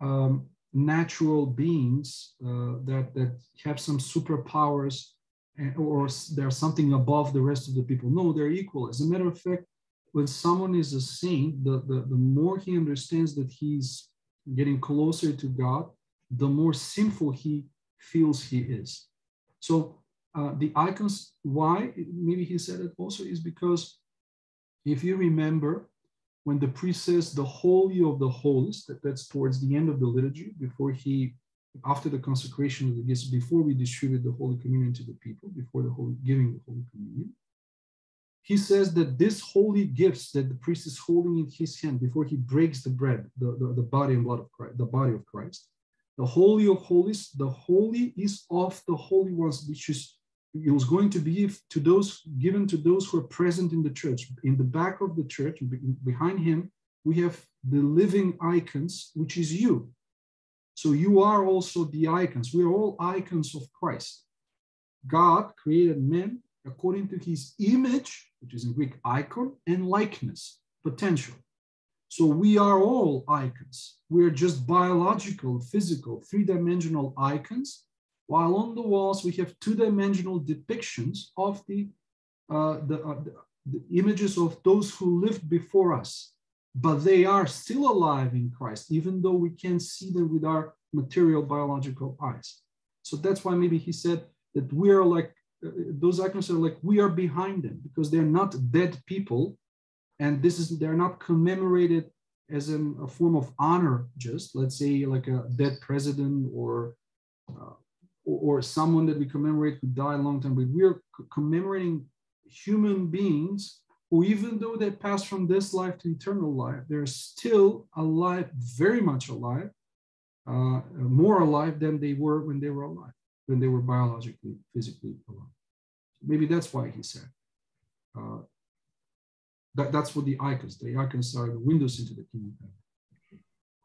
um, natural beings uh, that, that have some superpowers or they're something above the rest of the people. No, they're equal. As a matter of fact, when someone is a saint, the, the, the more he understands that he's getting closer to God, the more sinful he feels he is. So uh, the icons, why? Maybe he said it also is because if you remember, when the priest says the holy of the holies, that, that's towards the end of the liturgy, before he after the consecration of the gifts, before we distribute the Holy Communion to the people, before the Holy giving the Holy Communion, he says that this holy gifts that the priest is holding in his hand before he breaks the bread, the, the, the body and blood of Christ, the body of Christ, the holy of holies, the holy is of the holy ones, which is it was going to be to those given to those who are present in the church. In the back of the church, behind him, we have the living icons, which is you. So you are also the icons. We are all icons of Christ. God created men according to his image, which is in Greek icon, and likeness, potential. So we are all icons. We're just biological, physical, three dimensional icons, while on the walls we have two dimensional depictions of the, uh, the, uh, the images of those who lived before us but they are still alive in Christ, even though we can't see them with our material biological eyes. So that's why maybe he said that we are like, uh, those icons are like, we are behind them because they're not dead people. And this is, they're not commemorated as in a form of honor, just let's say like a dead president or, uh, or, or someone that we commemorate who died a long time, but we're commemorating human beings even though they pass from this life to eternal life, they're still alive, very much alive, uh, more alive than they were when they were alive, when they were biologically, physically alive. Maybe that's why he said. Uh, that, that's what the icons, the icons are the windows into the kingdom.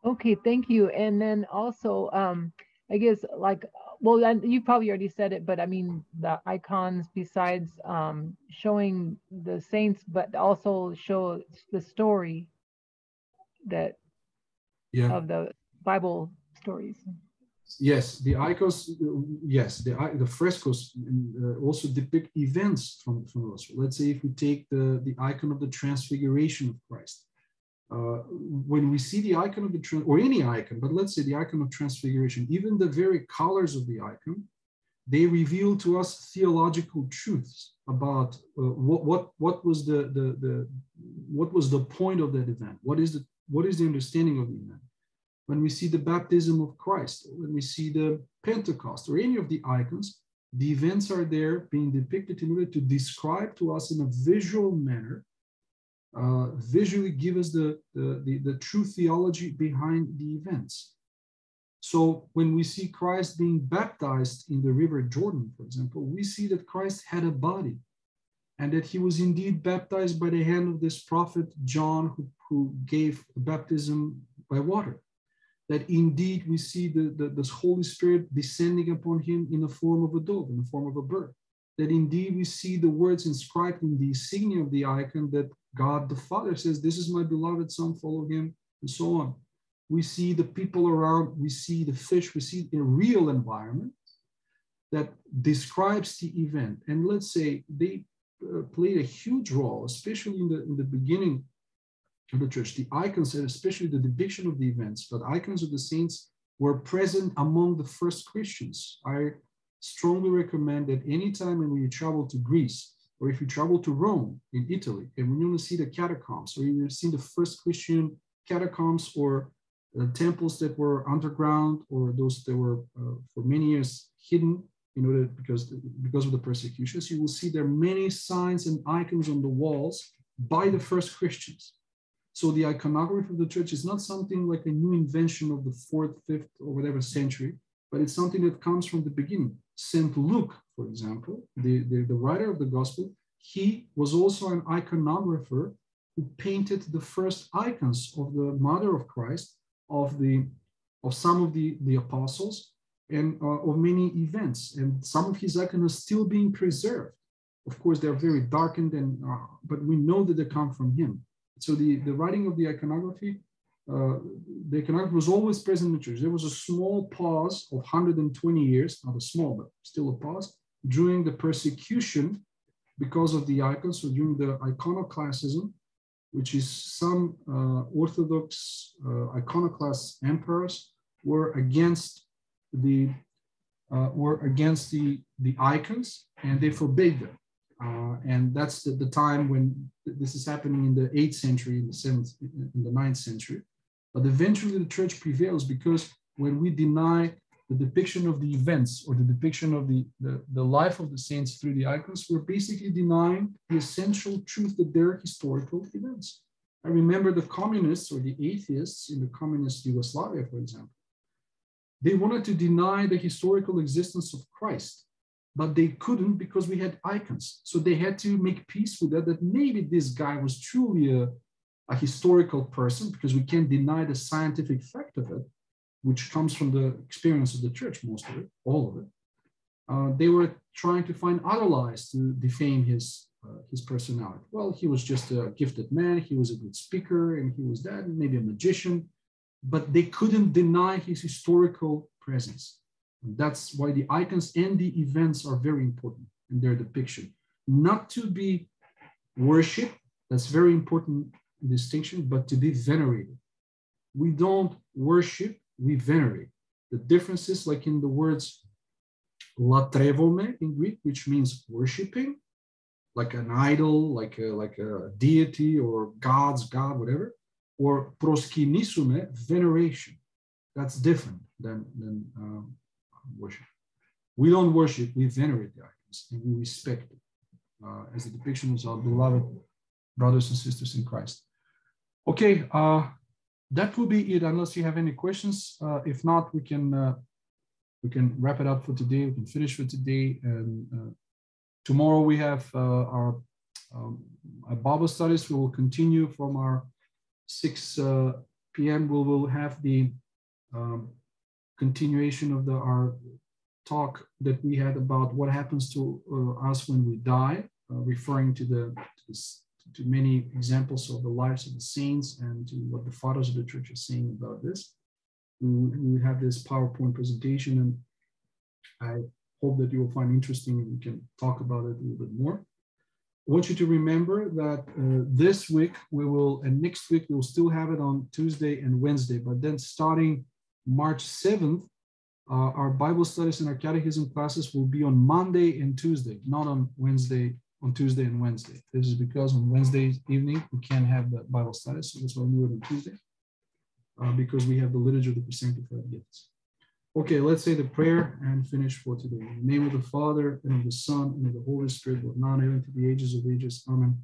Okay, thank you. And then also, um, I guess like well, you probably already said it, but I mean the icons besides um, showing the saints, but also show the story that yeah. of the Bible stories. Yes, the icons. Yes, the the frescoes uh, also depict events from from the gospel. Let's say if we take the the icon of the Transfiguration of Christ, uh, when we see the icon of the, or any icon, but let's say the icon of transfiguration, even the very colors of the icon, they reveal to us theological truths about uh, what, what, what was the, the, the, what was the point of that event? What is the, what is the understanding of the event? When we see the baptism of Christ, when we see the Pentecost or any of the icons, the events are there being depicted in order to describe to us in a visual manner uh, visually give us the, the, the, the true theology behind the events. So when we see Christ being baptized in the river Jordan, for example, we see that Christ had a body and that he was indeed baptized by the hand of this prophet John, who, who gave baptism by water. That indeed we see the, the, this Holy Spirit descending upon him in the form of a dove, in the form of a bird. That indeed we see the words inscribed in the insignia of the icon that God the Father says, This is my beloved Son, follow him, and so on. We see the people around, we see the fish, we see a real environment that describes the event. And let's say they uh, played a huge role, especially in the, in the beginning of the church. The icons, and especially the depiction of the events, but icons of the saints were present among the first Christians. I strongly recommend that anytime when you travel to Greece, or if you travel to Rome in Italy and when you want to see the catacombs, or you've seen the first Christian catacombs or uh, temples that were underground or those that were uh, for many years hidden in order because because of the persecutions, you will see there are many signs and icons on the walls by the first Christians. So the iconography of the church is not something like a new invention of the fourth, fifth, or whatever century, but it's something that comes from the beginning. St. Luke for example, the, the, the writer of the gospel, he was also an iconographer who painted the first icons of the mother of Christ, of the of some of the, the apostles, and uh, of many events. And some of his icons are still being preserved. Of course, they're very darkened, and uh, but we know that they come from him. So the, the writing of the iconography, uh, the iconography was always present in the church. There was a small pause of 120 years, not a small, but still a pause, during the persecution because of the icons, so during the iconoclasm, which is some uh, Orthodox uh, iconoclast emperors were against the uh, were against the the icons and they forbade them. Uh, and that's the, the time when this is happening in the eighth century, in the seventh, in the ninth century. But eventually the church prevails because when we deny the depiction of the events or the depiction of the, the, the life of the saints through the icons, we're basically denying the essential truth that they're historical events. I remember the communists or the atheists in the communist Yugoslavia, for example, they wanted to deny the historical existence of Christ, but they couldn't because we had icons. So they had to make peace with that, that maybe this guy was truly a, a historical person because we can't deny the scientific fact of it which comes from the experience of the church, most of it, all of it. Uh, they were trying to find other lies to defame his uh, his personality. Well, he was just a gifted man. He was a good speaker, and he was that, maybe a magician, but they couldn't deny his historical presence. And that's why the icons and the events are very important in their depiction. Not to be worshipped, that's very important distinction, but to be venerated. We don't worship we venerate. The differences, like in the words latrevome in Greek, which means worshiping, like an idol, like a, like a deity or God's God, whatever, or proskinisume, veneration. That's different than, than um, worship. We don't worship, we venerate the icons and we respect it uh, as a depiction of our beloved brothers and sisters in Christ. Okay, uh, that will be it unless you have any questions. Uh, if not, we can uh, we can wrap it up for today. We can finish for today. And uh, tomorrow we have uh, our, um, our Bible studies. We will continue from our 6 uh, p.m. We will have the um, continuation of the our talk that we had about what happens to uh, us when we die, referring to the, to to many examples of the lives of the saints and to what the fathers of the church are saying about this. We, we have this PowerPoint presentation, and I hope that you will find interesting and we can talk about it a little bit more. I want you to remember that uh, this week we will, and next week we will still have it on Tuesday and Wednesday, but then starting March 7th, uh, our Bible studies and our catechism classes will be on Monday and Tuesday, not on Wednesday on Tuesday and Wednesday. This is because on Wednesday evening, we can't have the Bible study. So that's why we do it on Tuesday, uh, because we have the liturgy of the sanctified gifts. Okay, let's say the prayer and finish for today. In the name of the Father, and of the Son, and of the Holy Spirit, but now and ever to the ages of ages. Amen.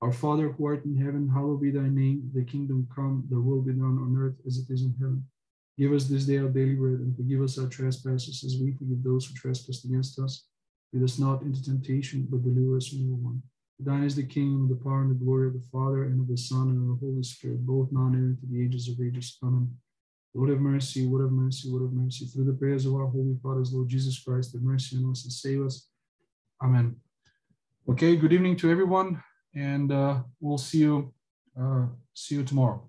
Our Father who art in heaven, hallowed be thy name. The kingdom come, the will be done on earth as it is in heaven. Give us this day our daily bread, and forgive us our trespasses as we forgive those who trespass against us Lead us not into temptation, but deliver us from evil one. For thine is the kingdom, the power, and the glory of the Father, and of the Son, and of the Holy Spirit, both now and ever the ages of ages. Amen. Lord have mercy, Lord have mercy, Lord have mercy. Through the prayers of our holy fathers, Lord Jesus Christ, have mercy on us and save us. Amen. Okay, good evening to everyone, and uh, we'll see you uh, see you tomorrow.